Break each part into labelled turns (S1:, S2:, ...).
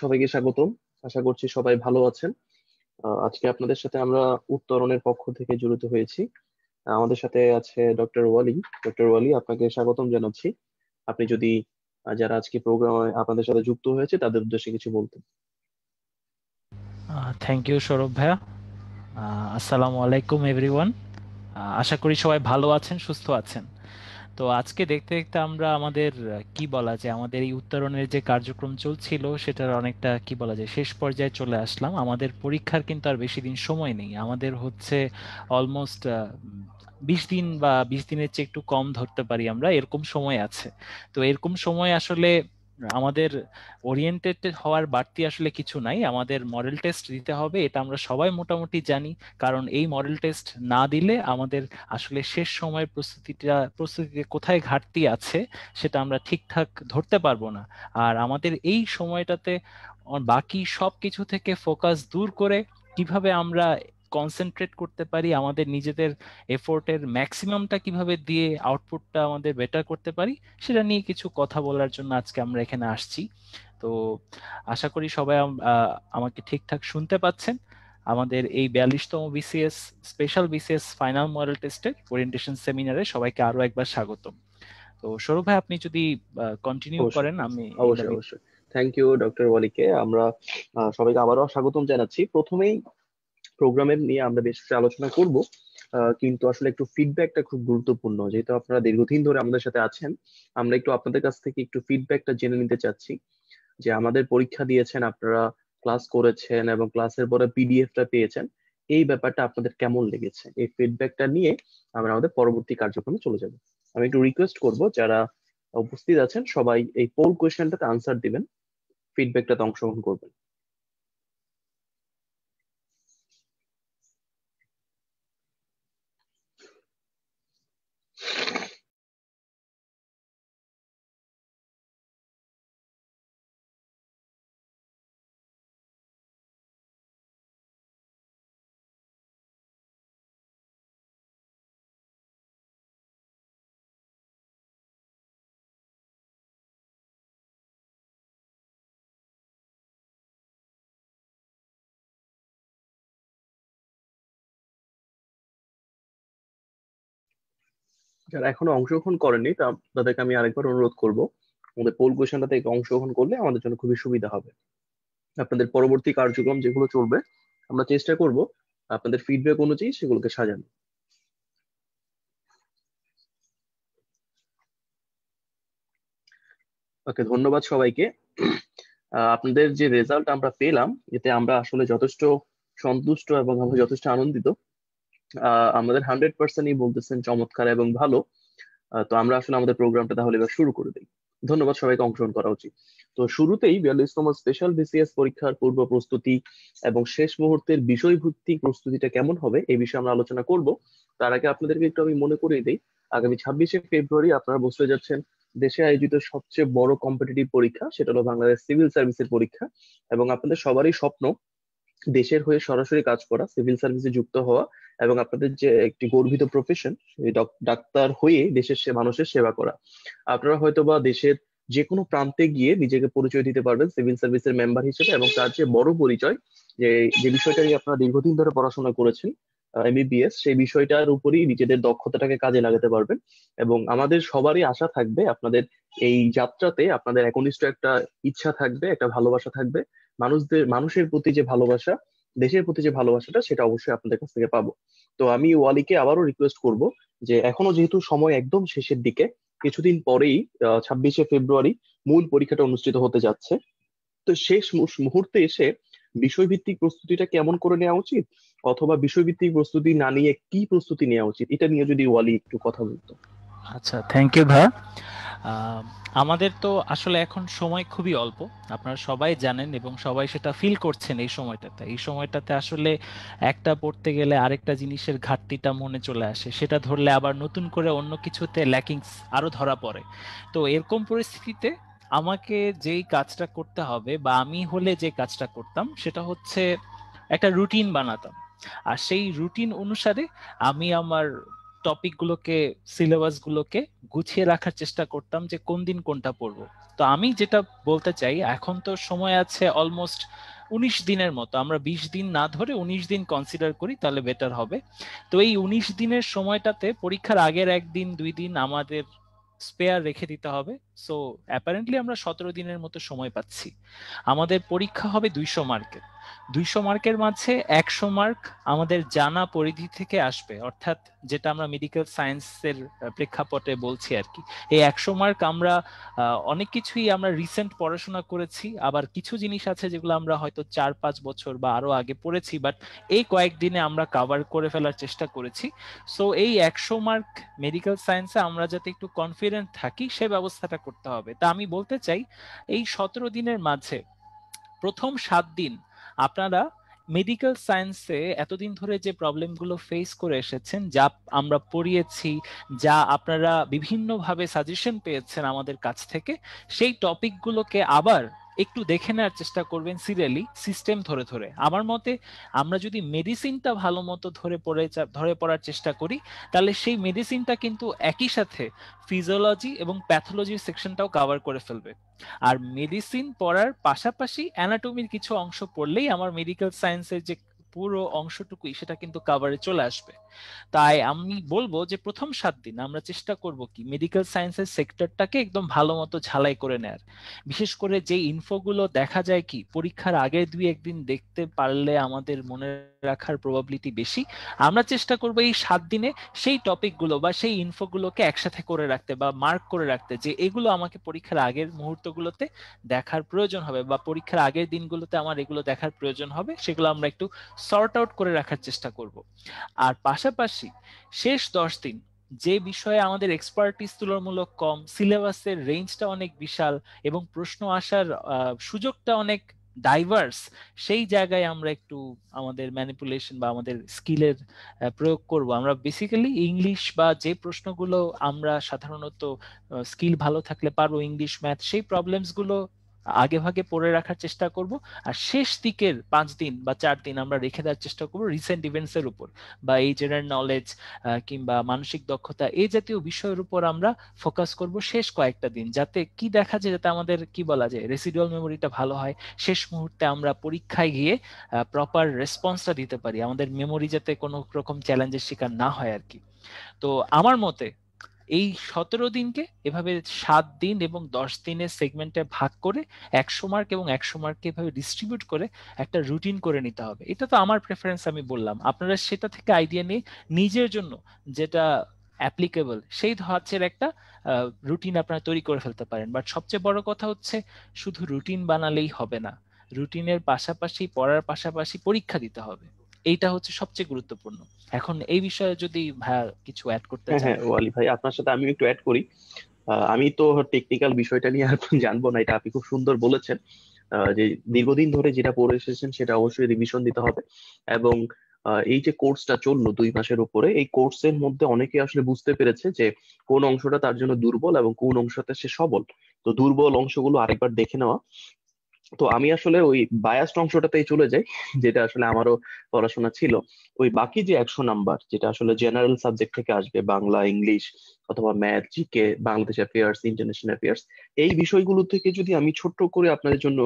S1: সবাইকে স্বাগতম। আশা করছি সবাই ভালো আছেন। আজকে আপনাদের সাথে আমরা উত্তরণের পক্ষ থেকে জড়িত হয়েছি। আমাদের সাথে আছে ডক্টর ওয়ালি। ডক্টর ওয়ালি, আপনাকে স্বাগতম জানাচ্ছি। আপনি যদি যারা আজকে প্রোগ্রামে আপনাদের সাথে যুক্ত হয়েছে, তাদের উদ্দেশ্যে কিছু বলতেন।
S2: থ্যাংক ইউ সৌরভ ভাইয়া। আসসালামু আলাইকুম এভরিওয়ান আশা করি সবাই ভালো আছেন, সুস্থ আছেন। তো আজকে দেখতে দেখতে আমরা আমাদের, কি বলা যায়, আমাদের এই উত্তরণের যে কার্যক্রম চলছিল সেটার অনেকটা, কি বলা যায়, শেষ পর্যায়ে চলে আসলাম। আমাদের পরীক্ষার কিন্তু আর বেশি দিন সময় নেই। আমাদের হচ্ছে অলমোস্ট বিশ দিন বা বিশ দিনের চেয়ে একটু কম ধরতে পারি আমরা, এরকম সময় আছে। তো এরকম সময় আসলে আমাদের ওরিয়েন্টেড হওয়ার বাড়তি আসলে কিছু নাই। আমাদের মডেল টেস্ট দিতে হবে, এটা আমরা সবাই মোটামুটি জানি। কারণ এই মডেল টেস্ট না দিলে আমাদের আসলে শেষ সময়ের প্রস্তুতিটা, প্রস্তুতিতে কোথায় ঘাটতি আছে, সেটা আমরা ঠিকঠাক ধরতে পারব না। আর আমাদের এই সময়টাতে, বাকি সব কিছু থেকে ফোকাস দূর করে কীভাবে আমরা কনসেন্ট্রেট করতে পারি আমাদের নিজেদের এফোর্টের ম্যাক্সিমামটা কীভাবে দিয়ে আউটপুটটা আমাদের বেটার করতে পারি সেটা নিয়ে কিছু কথা বলার জন্য আজকে আমরা এখানে আসছি। তো আশা করি সবাই আমাকে ঠিকঠাক শুনতে পাচ্ছেন। আমাদের এই বিয়াল্লিশতম BCS special BCS final model টেস্টের ওরিয়েন্টেশন সেমিনারে সবাইকে আরও একবার স্বাগতম। তো সৌরভ ভাই আপনি যদি কন্টিনিউ করেন আমি
S1: অবশ্যই অবশ্যই। থ্যাংক ইউ ডক্টর ওয়ালিকে আমরা সবাইকে আবারও স্বাগতম জানাচ্ছি। প্রথমেই প্রোগ্রামের নিয়ে আমরা বেশ কিছু আলোচনা করব। কিন্তু আসলে একটু ফিডব্যাকটা খুব গুরুত্বপূর্ণ। যেহেতু আপনারা দীর্ঘদিন ধরে আমাদের সাথে আছেন, আমরা একটু আপনাদের কাছ থেকে একটু ফিডব্যাকটা জেনে নিতে চাচ্ছি যে আমাদের পরীক্ষা দিয়েছেন, আপনারা ক্লাস করেছেন এবং ক্লাসের পরে পিডিএফটা পেয়েছেন, এই ব্যাপারটা আপনাদের কেমন লেগেছে? এই ফিডব্যাকটা নিয়ে আমরা আমাদের পরবর্তী কার্যক্রমে চলে যাব। আমি একটু রিকোয়েস্ট করব, যারা উপস্থিত আছেন, সবাই এই পোল কোয়েশ্চেনটাতে আনসার দিবেন ফিডব্যাকটাতে অংশগ্রহণ করবেন। যারা এখনও অংশগ্রহণ করেনি তাদেরকে আমি আরেকবার অনুরোধ করব, আমাদের পোল কোয়েশনটাতে অংশগ্রহণ করলে আমাদের জন্য খুবই সুবিধা হবে। আপনাদের পরবর্তী কার্যক্রম যেগুলো চলবে, আমরা চেষ্টা করব আপনাদের ফিডব্যাক অনুযায়ী সেগুলোকে সাজানো। ওকে, ধন্যবাদ সবাইকে। আপনাদের যে রেজাল্ট আমরা পেলাম, এতে আমরা আসলে যথেষ্ট সন্তুষ্ট এবং আমরা যথেষ্ট আনন্দিত। আমাদের হান্ড্রেড পার্সেন্টই বলতেছেন চমৎকার এবং ভালো। তো আমরা আসলে আমাদের প্রোগ্রামটা তাহলে এবার শুরু করে দিই। ধন্যবাদ সবাইকে অংশগ্রহণ করা উচিত। তো শুরুতেই বিয়াল্লিশতম স্পেশাল বিসিএস পরীক্ষার পূর্ব প্রস্তুতি এবং শেষ মুহূর্তের বিষয়ভিত্তিক প্রস্তুতিটা কেমন হবে এই বিষয়ে আমরা আলোচনা করব। তার আগে আপনাদেরকে একটু আমি মনে করিয়ে দিই, আগামী ছাব্বিশে ফেব্রুয়ারি আপনারা বসতে যাচ্ছেন দেশে আয়োজিত সবচেয়ে বড় কম্পিটিটিভ পরীক্ষা, সেটা হলো বাংলাদেশ সিভিল সার্ভিসের পরীক্ষা। এবং আপনাদের সবারই স্বপ্ন দেশের হয়ে সরাসরি কাজ করা সিভিল সার্ভিসে যুক্ত হওয়া এবং আপনাদের যে একটি গর্বিত প্রফেশন ডাক্তার হয়ে দেশের সে, মানুষের সেবা করা। আপনারা হয়তো বা দেশের যে কোনো প্রান্তে গিয়ে নিজেকে পরিচয় দিতে পারবেন সিভিল সার্ভিসের মেম্বার হিসেবে এবং তার যে বড় পরিচয়, যে যে বিষয়টা নিয়ে আপনারা দীর্ঘদিন ধরে পড়াশোনা করেছেন এমবিবিএস সেই বিষয়টার উপরই নিজেদের দক্ষতাটাকে কাজে লাগাতে পারবেন। এবং আমাদের সবারই আশা থাকবে আপনাদের এই যাত্রাতে আপনাদের একনিষ্ঠ একটা ইচ্ছা থাকবে, একটা ভালোবাসা থাকবে। মানুষদের, মানুষের প্রতি যে ভালোবাসা দেশের প্রতি যে ভালোবাসাটা, সেটা অবশ্যই আপনাদের কাছ থেকে পাবো। তো আমি ওয়ালিকে আবারও রিকোয়েস্ট করব যে, এখনও যেহেতু সময় একদম শেষের দিকে, কিছুদিন পরেই ছাব্বিশে ফেব্রুয়ারি মূল পরীক্ষাটা অনুষ্ঠিত হতে যাচ্ছে। তো শেষ মুহূর্তে এসে বিষয়ভিত্তিক প্রস্তুতিটা কেমন করে নেওয়া উচিত? অথবা বিষয়ভিত্তিক প্রস্তুতি না নিয়ে কি প্রস্তুতি নেওয়া উচিত? এটা নিয়ে যদি ওয়ালি একটু কথা বলতো।
S2: আচ্ছা থ্যাংক ইউ ভাই আমাদের তো আসলে এখন সময় খুবই অল্প। আপনারা সবাই জানেন এবং সবাই সেটা ফিল করছেন এই সময়টাতে। এই সময়টাতে আসলে একটা পড়তে গেলে আরেকটা জিনিসের ঘাটতিটা মনে চলে আসে। সেটা ধরলে আবার নতুন করে অন্য কিছুতে ল্যাকিংস আরও ধরা পড়ে। তো এরকম পরিস্থিতিতে আমাকে যেই কাজটা করতে হবে বা আমি হলে যে কাজটা করতাম, সেটা হচ্ছে একটা রুটিন বানাতাম। আর সেই রুটিন অনুসারে আমি আমার টপিকগুলোকে সিলেবাসগুলোকে গুছিয়ে রাখার চেষ্টা করতাম যে কোন দিন কোনটা পড়ব। তো আমি যেটা বলতে চাই, এখন তো সময় আছে অলমোস্ট উনিশ দিনের মতো। আমরা বিশ দিন না ধরে উনিশ দিন কনসিডার করি, তাহলে বেটার হবে। তো এই উনিশ দিনের সময়টাতে পরীক্ষার আগের একদিন, দুই দিন আমাদের স্পেয়ার রেখে দিতে হবে। সো অ্যাপারেন্টলি আমরা সতেরো দিনের মতো সময় পাচ্ছি। আমাদের পরীক্ষা হবে দুইশো মার্কের। দুইশো মার্কের মাঝে একশো মার্ক আমাদের জানা পরিধি থেকে আসবে। অর্থাৎ যেটা আমরা মেডিকেল সায়েন্সের প্রেক্ষাপটে বলছি আর কি। এই একশো মার্ক আমরা অনেক কিছুই আমরা রিসেন্ট পড়াশোনা করেছি। আবার কিছু জিনিস আছে যেগুলো আমরা হয়তো চার, পাঁচ বছর বা আরও আগে পড়েছি বাট এই কয়েকদিনে আমরা কাভার করে ফেলার চেষ্টা করেছি। সো এই একশো মার্ক মেডিকেল সায়েন্সে আমরা যাতে একটু কনফিডেন্ট থাকি, সে ব্যবস্থাটা করতে হবে। তা আমি বলতে চাই, এই সতেরো দিনের মাঝে প্রথম সাত দিন আপনারা মেডিকেল সায়েন্সে এতদিন ধরে যে প্রবলেমগুলো ফেস করে এসেছেন, যা আমরা পড়িয়েছি, যা আপনারা বিভিন্নভাবে সাজেশন পেয়েছেন আমাদের কাছ থেকে, সেই টপিকগুলোকে আবার একটু দেখে নেওয়ার চেষ্টা করবেন সিরিয়ালি, সিস্টেম ধরে ধরে। আমার মতে, আমরা যদি মেডিসিনটা ভালো মতো ধরে পড়ে ধরে পড়ার চেষ্টা করি, তাহলে সেই মেডিসিনটা কিন্তু একই সাথে ফিজিওলজি এবং প্যাথোলজির সেকশনটাও কভার করে ফেলবে। আর মেডিসিন পড়ার পাশাপাশি অ্যানাটমির কিছু অংশ পড়লেই আমার মেডিকেল সায়েন্সের যে পুরো অংশটুকুই সেটা কিন্তু কাভারে চলে আসবে। তাই আমি বলব যে প্রথম সাত দিন আমরা চেষ্টা করব কি মেডিকেল সায়েন্সের সেক্টরটাকে একদম ভালো মতো ঝালাই করে নেয়ার। বিশেষ করে যে ইনফোগুলো দেখা যায় কি পরীক্ষার আগে দুই একদিন দেখতে পারলে আমাদের মনে রাখার প্রবাবিলিটি বেশি। আমরা চেষ্টা করব এই সাত দিনে সেই টপিকগুলো বা সেই ইনফোগুলোকে একসাথে করে রাখতে বা মার্ক করে রাখতে যে এগুলো আমাকে পরীক্ষার আগের মুহূর্তগুলোতে দেখার প্রয়োজন হবে বা পরীক্ষার আগের দিনগুলোতে আমার এগুলো দেখার প্রয়োজন হবে, সেগুলো আমরা একটু সর্ট আউট করে রাখার চেষ্টা করব। আর পাশাপাশি শেষ দশ দিন যে বিষয়ে আমাদের এক্সপার্টিস তুলনামূলক কম সিলেবাসের রেঞ্জটা অনেক বিশাল এবং প্রশ্ন আসার সুযোগটা অনেক ডাইভার্স সেই জায়গায় আমরা একটু আমাদের ম্যানিপুলেশন বা আমাদের স্কিলের প্রয়োগ করব। আমরা বেসিক্যালি ইংলিশ বা যে প্রশ্নগুলো আমরা সাধারণত স্কিল ভালো থাকলে পারব ইংলিশ ম্যাথ সেই প্রবলেমসগুলো আগে ভাগে পড়ে রাখার চেষ্টা করব। আর শেষ দিকের পাঁচ দিন বা চার দিন আমরা রেখে দেওয়ার চেষ্টা করব রিসেন্ট ইভেন্টস এর উপর বা এই জেনারেল নলেজ কিংবা মানসিক দক্ষতা, এই জাতীয় বিষয়ের উপর আমরা ফোকাস করব শেষ কয়েকটা দিন। যাতে কি দেখা যায়, যাতে আমাদের কি বলা যায় রেসিডুয়াল মেমোরিটা ভালো হয়, শেষ মুহূর্তে আমরা পরীক্ষায় গিয়ে প্রপার রেসপন্সটা দিতে পারি। আমাদের মেমোরি যাতে কোনো রকম চ্যালেঞ্জের শিকার না হয় আর কি। তো আমার মতে এই সতেরো দিনকে এভাবে সাত দিন এবং দশ দিনের সেগমেন্টে ভাগ করে একশো মার্ক এবং একশো মার্ককে এভাবে ডিস্ট্রিবিউট করে একটা রুটিন করে নিতে হবে। এটা তো আমার প্রেফারেন্স আমি বললাম। আপনারা সেটা থেকে আইডিয়া নিয়ে নিজের জন্য যেটা অ্যাপ্লিকেবল সেই ধাঁচের একটা রুটিন আপনারা তৈরি করে ফেলতে পারেন। বাট সবচেয়ে বড় কথা হচ্ছে শুধু রুটিন বানালেই হবে না। রুটিনের পাশাপাশি পড়ার পাশাপাশি পরীক্ষা দিতে হবে। এইটা হচ্ছে সবচেয়ে গুরুত্বপূর্ণ। এখন এই বিষয়ে যদি ভাইয়া কিছু অ্যাড করতে
S1: হ্যাঁ, চান। হ্যাঁ ওয়ালি ভাই আপনার সাথে আমি একটু অ্যাড করি। আমি তো টেকনিক্যাল বিষয়টা নিয়ে আর জানব না এটা আপনি খুব সুন্দর বলেছেন। যে দীর্ঘদিন ধরে যেটা পড়ে এসেছেন সেটা অবশ্যই রিভিশন দিতে হবে। এবং এই যে কোর্সটা চলল দুই মাসের উপরে এই কোর্সের মধ্যে অনেকে আসলে বুঝতে পেরেছে যে কোন অংশটা তার জন্য দুর্বল এবং কোন অংশটা সে সবল। তো দুর্বল অংশগুলো আরেকবার দেখে নেওয়া। তো আমি আসলে ওই বায়াস্ট অংশটাতেই চলে যাই, যেটা আসলে আমারও পড়াশোনা ছিল। ওই বাকি যে একশো নাম্বার, যেটা আসলে জেনারেল সাবজেক্ট থেকে আসবে, বাংলা, ইংলিশ অথবা math GK Bangladesh affairs international affairs এই বিষয়গুলো থেকে যদি আমি ছোট্ট করে আপনাদের জন্য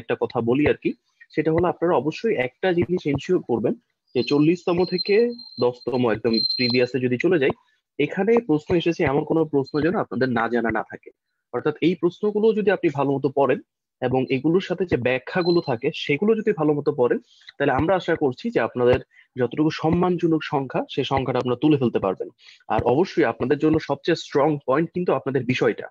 S1: একটা কথা বলি আর কি, সেটা হলো আপনারা অবশ্যই একটা জিনিস এনশিওর করবেন যে চল্লিশতম থেকে দশতম একদম প্রিভিয়াসে যদি চলে যাই, এখানে প্রশ্ন এসেছে, এমন কোনো প্রশ্ন যেন আপনাদের না জানা না থাকে। অর্থাৎ এই প্রশ্নগুলো যদি আপনি ভালো মতো পড়েন এবং এগুলোর সাথে যে ব্যাখ্যাগুলো থাকে, সেগুলো যদি ভালো মতো পড়েন, তাহলে আমরা আশা করছি যে আপনাদের যতটুকু সম্মানজনক সংখ্যা সেই সংখ্যাটা আপনারা তুলে ফেলতে পারবেন। আর অবশ্যই আপনাদের জন্য সবচেয়ে স্ট্রং পয়েন্ট কিন্তু আপনাদের বিষয়টা।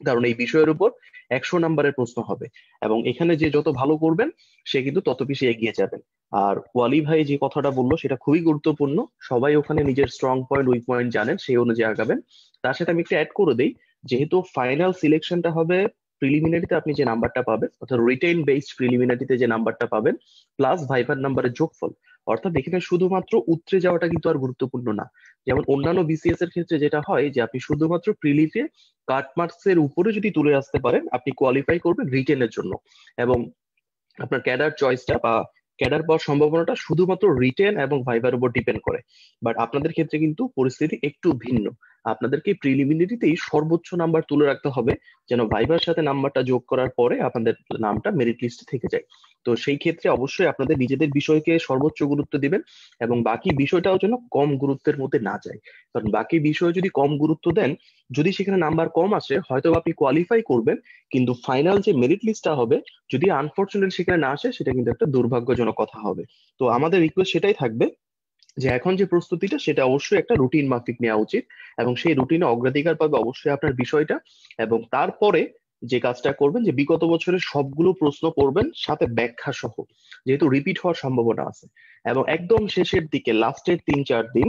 S1: কারণ এই বিষয়ের উপর একশো নাম্বারের প্রশ্ন হবে। এবং এখানে যে যত ভালো করবেন, সে কিন্তু তত বেশি এগিয়ে যাবেন। আর ওয়ালি ভাই যে কথাটা বলল, সেটা খুবই গুরুত্বপূর্ণ। সবাই ওখানে নিজের স্ট্রং পয়েন্ট উইক পয়েন্ট জানেন, সেই অনুযায়ী আগাবেন। তার সাথে আমি একটু অ্যাড করে দিই, যেহেতু ফাইনাল সিলেকশনটা হবে প্রিলিমিনারিতে আপনি যে নাম্বারটা পাবেন, অর্থাৎ রিটেইন বেসড প্রিলিমিনারিতে যে নাম্বারটা পাবেন প্লাস ভাইভার নাম্বারের যোগফল। অর্থাৎ এখানে শুধুমাত্র উতরে যাওয়াটা কিন্তু আর গুরুত্বপূর্ণ না। যেমন অন্যান্য বিসিএস এর ক্ষেত্রে যেটা হয় যে, আপনি শুধুমাত্র প্রিলিতে কাট মার্কস এর উপরে যদি তুলে আসতে পারেন, আপনি কোয়ালিফাই করবেন রিটেনের জন্য। এবং আপনার ক্যাডার চয়েসটা বা ক্যাডার পাওয়ার সম্ভাবনাটা শুধুমাত্র রিটেন এবং ভাইবার উপর ডিপেন্ড করে। বাট আপনাদের ক্ষেত্রে কিন্তু পরিস্থিতি একটু ভিন্ন। আপনাদেরকে প্রিলিমিনারিতেই সর্বোচ্চ নাম্বার তুলে রাখতে হবে, যেন ভাইবার সাথে নাম্বারটা যোগ করার পরে আপনাদের নামটা মেরিট লিস্টে থেকে যায়। তো সেই ক্ষেত্রে অবশ্যই আপনাদের নিজেদের বিষয়কে সর্বোচ্চ গুরুত্ব দিবেন এবং বাকি বিষয়টাও যেন কম গুরুত্বের মধ্যে না যায়। কারণ বাকি বিষয় যদি কম গুরুত্ব দেন, যদি সেখানে নাম্বার কম আসে হয়তো আপনি কোয়ালিফাই করবেন, কিন্তু ফাইনাল যে মেরিট লিস্টটা হবে, যদি আনফর্চুনেট সেখানে না আসে, সেটা কিন্তু একটা দুর্ভাগ্যজনক কথা হবে। তো আমাদের রিকোয়েস্ট সেটাই থাকবে যে এখন যে প্রস্তুতিটা, সেটা অবশ্যই একটা রুটিন মাফিক নেওয়া উচিত এবং সেই রুটিনে অগ্রাধিকার পাবে অবশ্যই আপনার বিষয়টা এবং তারপরে যে কাজটা করবেন, যে বিগত বছরের সবগুলো প্রশ্ন করবেন, সাথে ব্যাখ্যা সহ, যেহেতু রিপিট হওয়ার সম্ভাবনা আছে। এবং একদম শেষের দিকে লাস্টের তিন চার দিন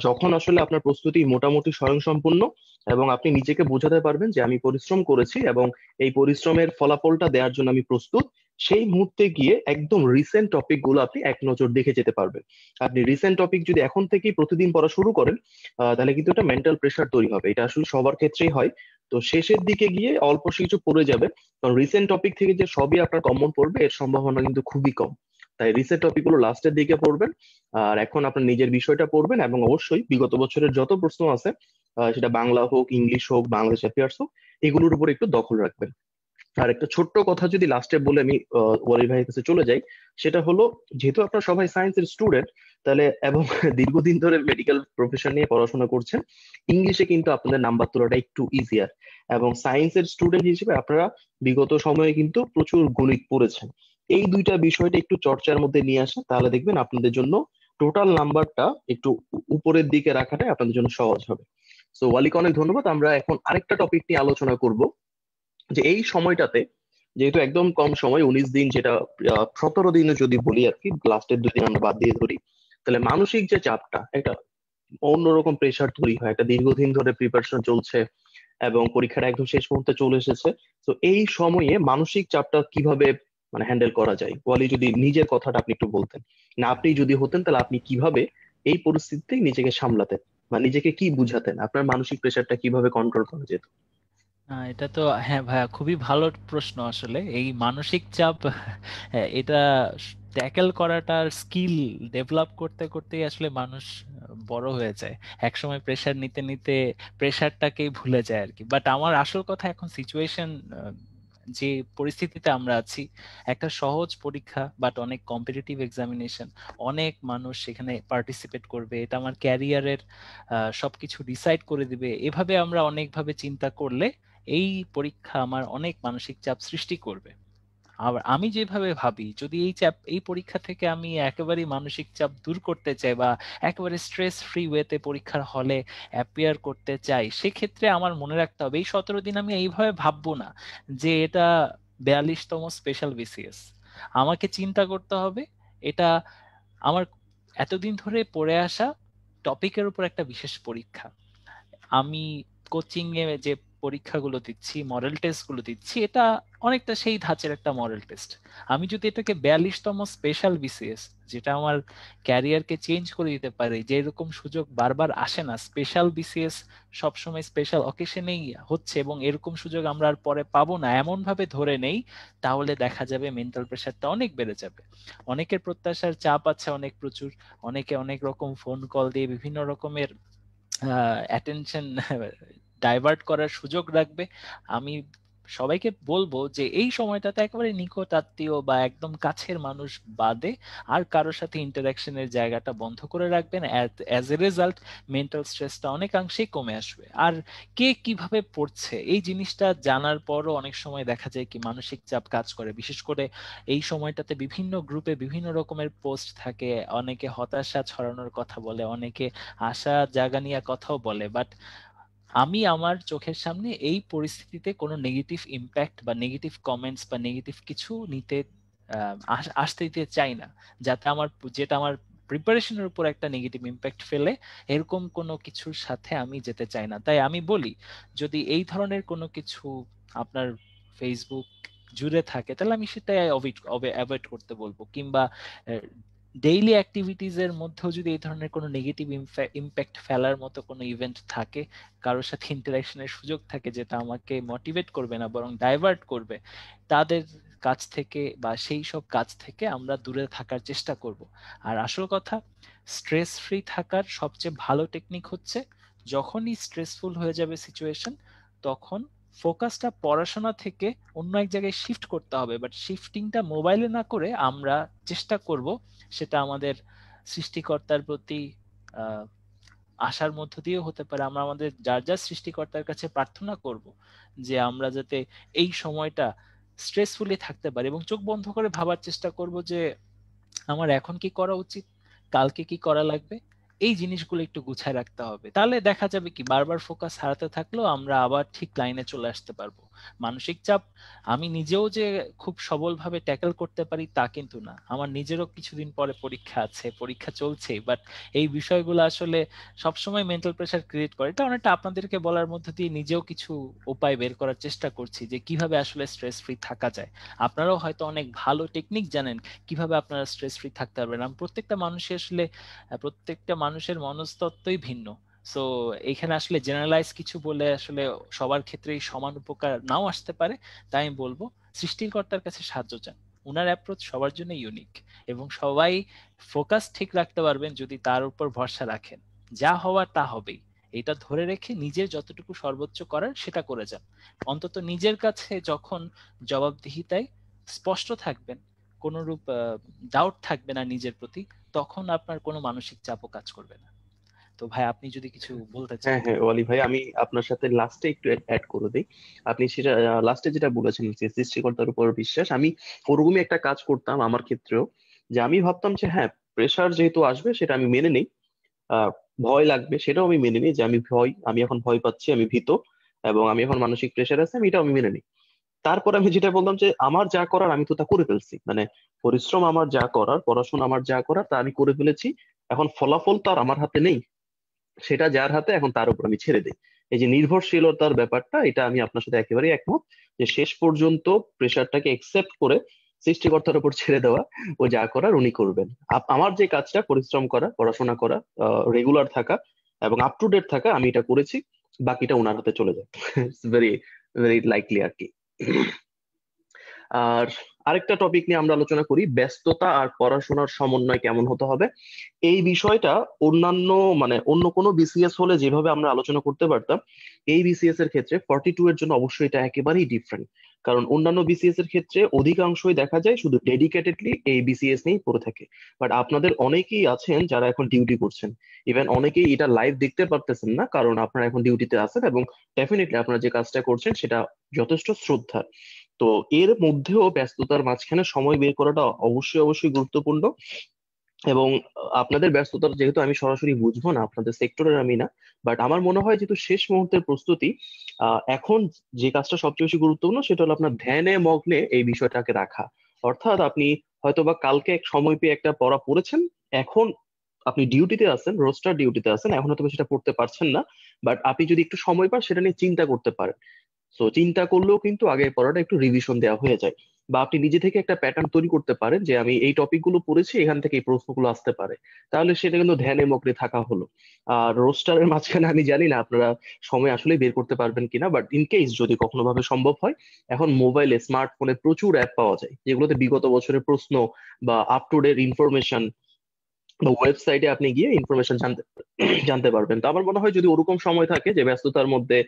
S1: যখন আসলে আপনার প্রস্তুতি মোটামুটি স্বয়ংসম্পূর্ণ এবং আপনি নিজেকে বোঝাতে পারবেন যে আমি পরিশ্রম করেছি এবং এই পরিশ্রমের ফলাফলটা দেওয়ার জন্য আমি প্রস্তুত। সেই মুহূর্তে গিয়ে একদম রিসেন্ট টপিকগুলো আপনি এক নজর দেখে যেতে পারবেন। আপনি রিসেন্ট টপিক যদি এখন থেকেই প্রতিদিন পড়া শুরু করেন তাহলে কিন্তু একটা মেন্টাল প্রেশার তৈরি হবে। এটা আসলে সবার ক্ষেত্রেই হয়। তো শেষের দিকে গিয়ে অল্প কিছু পড়ে যাবে। কারণ রিসেন্ট টপিক থেকে যে সবই আপনার কমন পড়বে, এর সম্ভাবনা কিন্তু খুবই কম। তাই রিসেন্ট টপিকগুলো লাস্টের দিকে পড়বেন। আর এখন আপনার নিজের বিষয়টা পড়বেন এবং অবশ্যই বিগত বছরের যত প্রশ্ন আছে সেটা বাংলা হোক, ইংলিশ হোক, বাংলাদেশ অ্যাফেয়ার্স হোক, এগুলোর উপর একটু দখল রাখবেন। আর একটা ছোট্ট কথা যদি লাস্টে বলে আমি ওয়ালি ভাইয়ের কাছে চলে যাই, সেটা হলো, যেহেতু আপনারা সবাই সায়েন্সের স্টুডেন্ট তাহলে এবং দীর্ঘদিন ধরে মেডিকেল প্রফেশন নিয়ে পড়াশোনা করছেন, ইংলিশে কিন্তু আপনাদের নাম্বার তোলাটা একটু ইজিয়ার এবং সায়েন্সের স্টুডেন্ট হিসেবে আপনারা বিগত সময়ে কিন্তু প্রচুর গণিত পড়েছেন। এই দুইটা বিষয়টা একটু চর্চার মধ্যে নিয়ে আসেন তাহলে দেখবেন আপনাদের জন্য টোটাল নাম্বারটা একটু উপরের দিকে রাখাটাই আপনাদের জন্য সহজ হবে। সো ওয়ালিক, অনেক ধন্যবাদ। আমরা এখন আরেকটা টপিক নিয়ে আলোচনা করব, যে এই সময়টাতে যেহেতু একদম কম সময়, উনিশ দিন যেটা সতেরো দিনে যদি বলি আর কি লাস্টের দুই দিন আমরা বাদ দিয়ে ধরি, তাহলে মানসিক যে চাপটা, একটা অন্যরকম প্রেশার তৈরি হয়। একটা দীর্ঘদিন ধরে প্রিপারেশন চলছে এবং পরীক্ষাটা একদম শেষ মুহূর্তে চলে এসেছে। তো এই সময়ে মানসিক চাপটা কীভাবে মানে হ্যান্ডেল করা যায়? ওয়ালি, যদি নিজের কথাটা আপনি একটু বলতেন। না, আপনি যদি হতেন, তাহলে আপনি কীভাবে এই পরিস্থিতিতে নিজেকে সামলাতেন? বা নিজেকে কি বুঝাতেন? আপনার মানসিক প্রেশারটা কীভাবে কন্ট্রোল করা যেত?
S2: এটা তো হ্যাঁ ভাইয়া খুবই ভালো প্রশ্ন আসলে। এই মানসিক চাপ হ্যাঁ, এটা ট্যাকেল করাটার স্কিল ডেভেলপ করতে করতেই আসলে মানুষ বড় হয়ে যায়। একসময় প্রেশার নিতে নিতে প্রেশারটাকেই ভুলে যায় আর কি। বাট আমার আসল কথা এখন সিচুয়েশন যে পরিস্থিতিতে আমরা আছি, একটা সহজ পরীক্ষা বাট অনেক কম্পিটিটিভ এক্সামিনেশন অনেক মানুষ সেখানে পার্টিসিপেট করবে, এটা আমার ক্যারিয়ারের সবকিছু ডিসাইড করে দিবে, এভাবে আমরা অনেকভাবে চিন্তা করলে এই পরীক্ষা আমার অনেক মানসিক চাপ সৃষ্টি করবে। আবার আমি যেভাবে ভাবি, যদি এই চাপ, এই পরীক্ষা থেকে আমি একেবারে মানসিক চাপ দূর করতে চাই বা একেবারে স্ট্রেস ফ্রি ওয়েতে পরীক্ষার হলে অ্যাপিয়ার করতে চাই, সেক্ষেত্রে আমার মনে রাখতে হবে, এই সতেরো দিন আমি এইভাবে ভাববো না যে এটা বিয়াল্লিশতম স্পেশাল বিসিএস আমাকে চিন্তা করতে হবে, এটা আমার এতদিন ধরে পড়ে আসা টপিকের উপর একটা বিশেষ পরীক্ষা। আমি কোচিং এ যে পরীক্ষাগুলো দিচ্ছি মডেল টেস্টগুলো দিচ্ছি, এটা অনেকটা সেই ধাঁচের একটা মডেল টেস্ট আমি যদি এটাকে বিয়াল্লিশতম স্পেশাল বিসিএস যেটা আমার ক্যারিয়ারকে চেঞ্জ করে দিতে পারে যে এরকম সুযোগ বারবার আসে না স্পেশাল বিসিএস সবসময় স্পেশাল অকেশনেই হচ্ছে এবং এরকম সুযোগ আমরা আর পরে পাবো না, এমনভাবে ধরে নেই, তাহলে দেখা যাবে মেন্টাল প্রেশারটা অনেক বেড়ে যাবে। অনেকের প্রত্যাশার চাপ আছে অনেক প্রচুর, অনেকে অনেক রকম ফোন কল দিয়ে বিভিন্ন রকমের অ্যাটেনশন ডাইভার্ট করার সুযোগ রাখবে। আমি সবাইকে বলব যে এই সময়টাতে একেবারে নিকট আত্মীয় বা একদম কাছের মানুষ বাদে আর কারোর সাথে ইন্টারাকশনের জায়গাটা বন্ধ করে রাখবেন। অ্যাজ এ রেজাল্ট মেন্টাল স্ট্রেসটা অনেকাংশেই কমে আসবে। আর কে কীভাবে পড়ছে এই জিনিসটা জানার পরও অনেক সময় দেখা যায় কি মানসিক চাপ কাজ করে। বিশেষ করে এই সময়টাতে বিভিন্ন গ্রুপে বিভিন্ন রকমের পোস্ট থাকে। অনেকে হতাশা ছড়ানোর কথা বলে, অনেকে আশা জাগা নিয়ে কথাও বলে। বাট আমি আমার চোখের সামনে এই পরিস্থিতিতে কোনো নেগেটিভ ইম্প্যাক্ট বা নেগেটিভ কমেন্টস বা নেগেটিভ কিছু নিতে আসতে দিতে চাই না। যাতে আমার, যেটা আমার প্রিপারেশনের উপর একটা নেগেটিভ ইম্প্যাক্ট ফেলে, এরকম কোনো কিছুর সাথে আমি যেতে চাই না। তাই আমি বলি, যদি এই ধরনের কোনো কিছু আপনার ফেসবুক জুড়ে থাকে, তাহলে আমি সেটাই অ্যাভয়েড করতে বলব। কিংবা ডেইলি অ্যাক্টিভিটিস এর মধ্যেও যদি এই ধরনের কোনো নেগেটিভ ইম্প্যাক্ট ফেলার মতো কোনো ইভেন্ট থাকে, কারোর সাথে ইন্টারাকশনের সুযোগ থাকে যেটা আমাকে মোটিভেট করবে না, বরং ডাইভার্ট করবে, তাদের কাজ থেকে বা সেই সব কাজ থেকে আমরা দূরে থাকার চেষ্টা করব। আর আসল কথা স্ট্রেস ফ্রি থাকার সবচেয়ে ভালো টেকনিক হচ্ছে, যখনই স্ট্রেসফুল হয়ে যাবে সিচুয়েশন তখন ফোকাসটা পড়াশোনা থেকে অন্য এক জায়গায় শিফট করতে হবে বাট শিফটিংটা মোবাইলে না করে আমরা চেষ্টা করব সেটা আমাদের সৃষ্টিকর্তার প্রতি আশার মধ্য দিয়েও হতে পারে। আমরা আমাদের যার যার সৃষ্টিকর্তার কাছে প্রার্থনা করব যে আমরা যাতে এই সময়টা স্ট্রেসফুলি থাকতে পারি এবং চোখ বন্ধ করে ভাবার চেষ্টা করব যে আমার এখন কি করা উচিত, কালকে কি করা লাগবে। এই জিনিসগুলো একটু গুছায় রাখতে হবে। তাহলে দেখা যাবে কি, বারবার ফোকাস হারাতে থাকলেও আমরা আবার ঠিক লাইনে চলে আসতে পারব। মানসিক চাপ, আমি নিজেও যে খুব সবলভাবে ট্যাকেল করতে পারি তা কিন্তু না। আমার নিজেরও কিছুদিন পরে পরীক্ষা আছে, পরীক্ষা চলছে বাট এই বিষয়গুলো আসলে সবসময় মেন্টাল প্রেশার ক্রিয়েট করে। এটা অনেকটা আপনাদেরকে বলার মধ্যে দিয়ে নিজেও কিছু উপায় বের করার চেষ্টা করছি যে কীভাবে আসলে স্ট্রেস ফ্রি থাকা যায়। আপনারাও হয়তো অনেক ভালো টেকনিক জানেন কীভাবে আপনারা স্ট্রেস ফ্রি থাকতে পারবেন। প্রত্যেকটা মানুষের আসলে, প্রত্যেকটা মানুষের মনস্তত্ত্বই ভিন্ন। সো এখানে আসলে জেনারেলাইজ কিছু বলে আসলে সবার ক্ষেত্রেই সমান উপকার নাও আসতে পারে, তাই আমি বলব সৃষ্টিকর্তার কাছে সাহায্য চান। উনার অ্যাপ্রোচ সবার জন্য ইউনিক এবং সবাই ফোকাস ঠিক রাখতে পারবেন যদি তার উপর ভরসা রাখেন। যা হওয়ার তা হবেই। এটা ধরে রেখে নিজের যতটুকু সর্বোচ্চ করার সেটা করে যান। অন্তত নিজের কাছে যখন জবাবদিহিতায় স্পষ্ট থাকবেন কোন রূপ ডাউট থাকবে না নিজের প্রতি, তখন আপনার কোনো মানসিক চাপও কাজ করবে না। তো ভাই আপনি যদি কিছু বলতে চান।
S1: হ্যাঁ হ্যাঁ ওয়ালি ভাই আমি আপনার সাথে লাস্টে একটু অ্যাড করে দিই। আপনি সেটা লাস্টে যেটা বলেছেন যে সৃষ্টিকর্তার উপর বিশ্বাস আমি ওরকমই একটা কাজ করতাম আমার ক্ষেত্রেও যে আমি ভাবতাম যে হ্যাঁ প্রেশার যেহেতু আসবে সেটা আমি মেনে নিই। ভয় লাগবে সেটাও আমি মেনে নিই যে আমি ভয় আমি এখন ভয় পাচ্ছি আমি ভীত এবং আমি এখন মানসিক প্রেশার আছে আমি এটাও আমি মেনে নিই। তারপর আমি যেটা বললাম যে আমার যা করার আমি তো তা করে ফেলছি। মানে পরিশ্রম আমার যা করার পড়াশোনা আমার যা করার তা আমি করে ফেলেছি। এখন ফলাফল তো আর আমার হাতে নেই। সেটা যার হাতে, এখন তার উপর আমি ছেড়ে দিই। এই যে নির্ভরশীলতার ব্যাপারটা, এটা আমি আপনার সাথে একেবারেই একমত যে শেষ পর্যন্ত প্রেশারটাকে একসেপ্ট করে সৃষ্টিকর্তার উপর ছেড়ে দেওয়া, ও যা করার উনি করবেন। আমার যে কাজটা, পরিশ্রম করা, পড়াশোনা করা রেগুলার থাকা এবং আপ টু ডেট থাকা, আমি এটা করেছি, বাকিটা ওনার হাতে চলে যায়। ভেরি ভেরি লাইকলি আর কি। আর আরেকটা টপিক নিয়ে আমরা আলোচনা করি, ব্যস্ততা আর পড়াশোনার সমন্বয় কেমন হতে হবে? এই বিষয়টা অন্যান্য মানে অন্য কোনো বিসিএস হলে যেভাবে আমরা আলোচনা করতে পারতাম, এই বিসিএস এর ক্ষেত্রে ফর্টি টু এর জন্য অবশ্যই এটা একেবারেই ডিফারেন্ট কারণ অন্যান্য বিসিএস এর ক্ষেত্রে অধিকাংশই দেখা যায় শুধু ডেডিকেটেডলি এই বিসিএস নিয়েই পড়ে থাকে। বাট আপনাদের অনেকেই আছেন যারা এখন ডিউটি করছেন। ইভেন অনেকেই এটা লাইভ দেখতে পারতেছেন না, কারণ আপনারা এখন ডিউটিতে আছেন এবং ডেফিনেটলি আপনারা যে কাজটা করছেন সেটা যথেষ্ট শ্রদ্ধার। তো এর মধ্যেও ব্যস্ততার মাঝখানে সময় বের করাটা অবশ্যই অবশ্যই গুরুত্বপূর্ণ। এবং আপনাদের ব্যস্ততার যেহেতু আমি সরাসরি বুঝব না, আপনাদের সেক্টরের আমি না বাট আমার মনে হয় যেহেতু শেষ মুহূর্তের প্রস্তুতি এখন যে কাজটা সবচেয়ে বেশি গুরুত্বপূর্ণ সেটা হলো আপনার ধ্যানে, মগ্নে এই বিষয়টাকে রাখা। অর্থাৎ আপনি হয়তোবা কালকে এক সময় পেয়ে একটা পড়া পড়েছেন, এখন আপনি ডিউটিতে আছেন, রোস্টার ডিউটিতে আছেন, এখন হয়তো সেটা পড়তে পারছেন না বাট আপনি যদি একটু সময় পান সেটা নিয়ে চিন্তা করতে পারেন। সো চিন্তা করলেও কিন্তু আগে পড়াটা একটু রিভিশন দেওয়া হয়ে যায়। বা আপনি নিজে থেকে একটা প্যাটার্ন তৈরি করতে পারেন যে, আমি এই টপিকগুলো পড়েছি, এখান থেকে এই প্রশ্নগুলো আসতে পারে। তাহলে সেটা কিন্তু ধ্যানে মগ্নে থাকা হলো। আর রোস্টারের মাঝখানে আমি জানি না আপনারা সময় আসলে বের করতে পারবেন কিনা বাট ইন কেস যদি কখনো ভাবে সম্ভব হয়, এখন মোবাইলে স্মার্টফোনে প্রচুর অ্যাপ পাওয়া যায়। যেগুলোতে বিগত বছরের প্রশ্ন বা আপ টু ডেট ইনফরমেশন ওয়েবসাইটে আপনি গিয়ে ইনফরমেশন জানতে জানতে পারবেন। তো আমার মনে হয় যদি ওরকম সময় থাকে যে ব্যস্ততার মধ্যে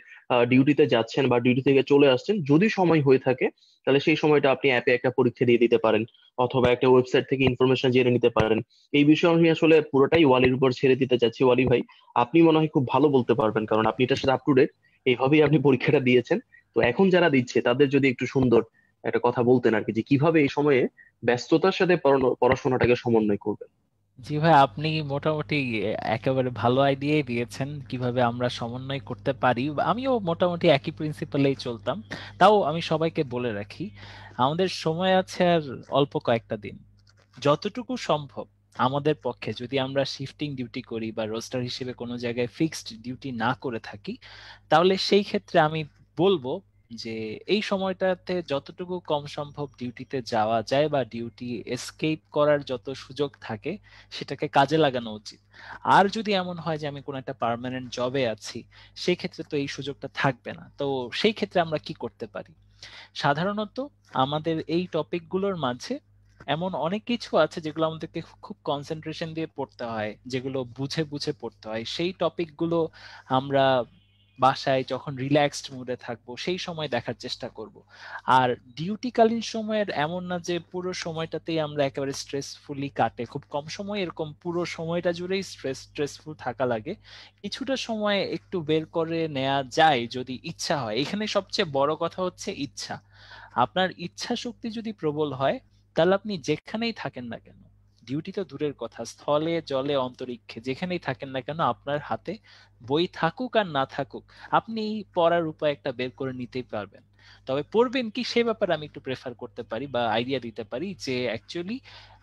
S1: ডিউটিতে যাচ্ছেন বা ডিউটি থেকে চলে আসছেন, যদি সময় হয়ে থাকে, তাহলে সেই সময়টা আপনি অ্যাপে একটা পরীক্ষা দিয়ে দিতে পারেন অথবা একটা ওয়েবসাইট থেকে ইনফরমেশন জেনে নিতে পারেন। এই বিষয়ে আমি আসলে পুরোটাই ওয়ালির উপর ছেড়ে দিতে চাচ্ছি, ওয়ালি ভাই। আপনি মনে হয় খুব ভালো বলতে পারবেন, কারণ আপনি এটার সাথে আপ টু ডেট এইভাবেই আপনি পরীক্ষাটা দিয়েছেন। তো এখন যারা দিচ্ছে, তাদের যদি একটু সুন্দর একটা কথা বলতেন আর কি, যে কীভাবে এই সময়ে ব্যস্ততার সাথে পড়াশোনাটাকে সমন্বয় করবেন।
S2: জি ভাই, আপনি মোটামুটি একেবারে ভালো আইডিয়াই দিয়েছেন কীভাবে আমরা সমন্বয় করতে পারি। আমিও মোটামুটি একই প্রিন্সিপালেই চলতাম। তাও আমি সবাইকে বলে রাখি, আমাদের সময় আছে আর অল্প কয়েকটা দিন। যতটুকু সম্ভব আমাদের পক্ষে যদি আমরা শিফটিং ডিউটি করি বা রোস্টার হিসেবে কোনো জায়গায় ফিক্সড ডিউটি না করে থাকি, তাহলে সেই ক্ষেত্রে আমি বলব যে এই সময়টাতে যতটুকু কম সম্ভব ডিউটিতে যাওয়া যায় বা ডিউটি এসকেপ করার যত সুযোগ থাকে, সেটাকে কাজে লাগানো উচিত। আর যদি এমন হয় যে আমি কোনো একটা পার্মানেন্ট জবে আছি সেই ক্ষেত্রে তো এই সুযোগটা থাকবে না। তো সেই ক্ষেত্রে আমরা কি করতে পারি? সাধারণত আমাদের এই টপিকগুলোর মাঝে এমন অনেক কিছু আছে যেগুলো আমাদেরকে খুব কনসেন্ট্রেশন দিয়ে পড়তে হয়, যেগুলো বুঝে বুঝে পড়তে হয়। সেই টপিকগুলো আমরা বাসায় যখন রিল্যাক্সড মুডে থাকব, সেই সময় দেখার চেষ্টা করব। আর ডিউটিকালীন সময়ের এমন না যে পুরো সময়টাতেই আমরা একেবারে স্ট্রেসফুলি কাটে। খুব কম সময়, এরকম পুরো সময়টা জুড়েই স্ট্রেস স্ট্রেসফুল থাকা লাগে। কিছুটা সময় একটু বের করে নেওয়া যায় যদি ইচ্ছা হয়। এখানে সবচেয়ে বড় কথা হচ্ছে ইচ্ছা। আপনার ইচ্ছা শক্তি যদি প্রবল হয়, তাহলে আপনি যেখানেই থাকেন না কেন ডিউটি তো দূরের কথা। স্থলে, জলে, অন্তরিক্ষে, যেখানেই থাকেন না কেন, আপনার হাতে বই থাকুক আর না থাকুক, আপনি পড়ার উপায় একটা বের করে নিতেই পারবেন। তবে পড়বেন কি, সে ব্যাপারে আমি একটু প্রেফার করতে পারি বা আইডিয়া দিতে পারি যে অ্যাকচুয়ালি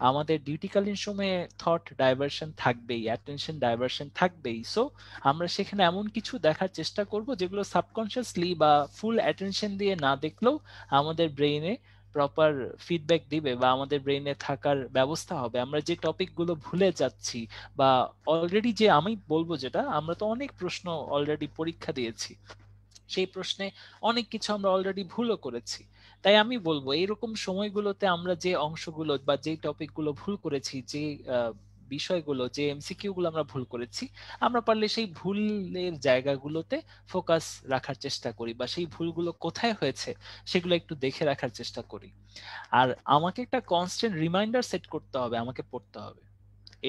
S2: আমাদের ডিউটিকালীন সময়ে থট ডাইভারশন থাকবেই অ্যাটেনশন ডাইভারশন থাকবেই। সো আমরা সেখানে এমন কিছু দেখার চেষ্টা করব যেগুলো সাবকনশিয়াসলি বা ফুল অ্যাটেনশন দিয়ে না দেখলেও আমাদের ব্রেইনে প্রপার ফিডব্যাক দিবে বা আমাদের ব্রেইনে থাকার ব্যবস্থা হবে। আমরা যে টপিকগুলো ভুলে যাচ্ছি বা অলরেডি যে আমি বলব যেটা, আমরা তো অনেক প্রশ্ন অলরেডি পরীক্ষা দিয়েছি। সেই প্রশ্নে অনেক কিছু আমরা অলরেডি ভুলও করেছি। তাই আমি বলব, এরকম সময়গুলোতে আমরা যে অংশগুলো বা যে টপিকগুলো ভুল করেছি, যে বিষয়গুলো, যে এমসিকিউ গুলো আমরা ভুল করেছি, আমরা পারলে সেই ভুলের জায়গাগুলোতে ফোকাস রাখার চেষ্টা করি বা সেই ভুলগুলো কোথায় হয়েছে সেগুলো একটু দেখে রাখার চেষ্টা করি। আর আমাকে একটা কনস্ট্যান্ট রিমাইন্ডার সেট করতে হবে, আমাকে পড়তে হবে।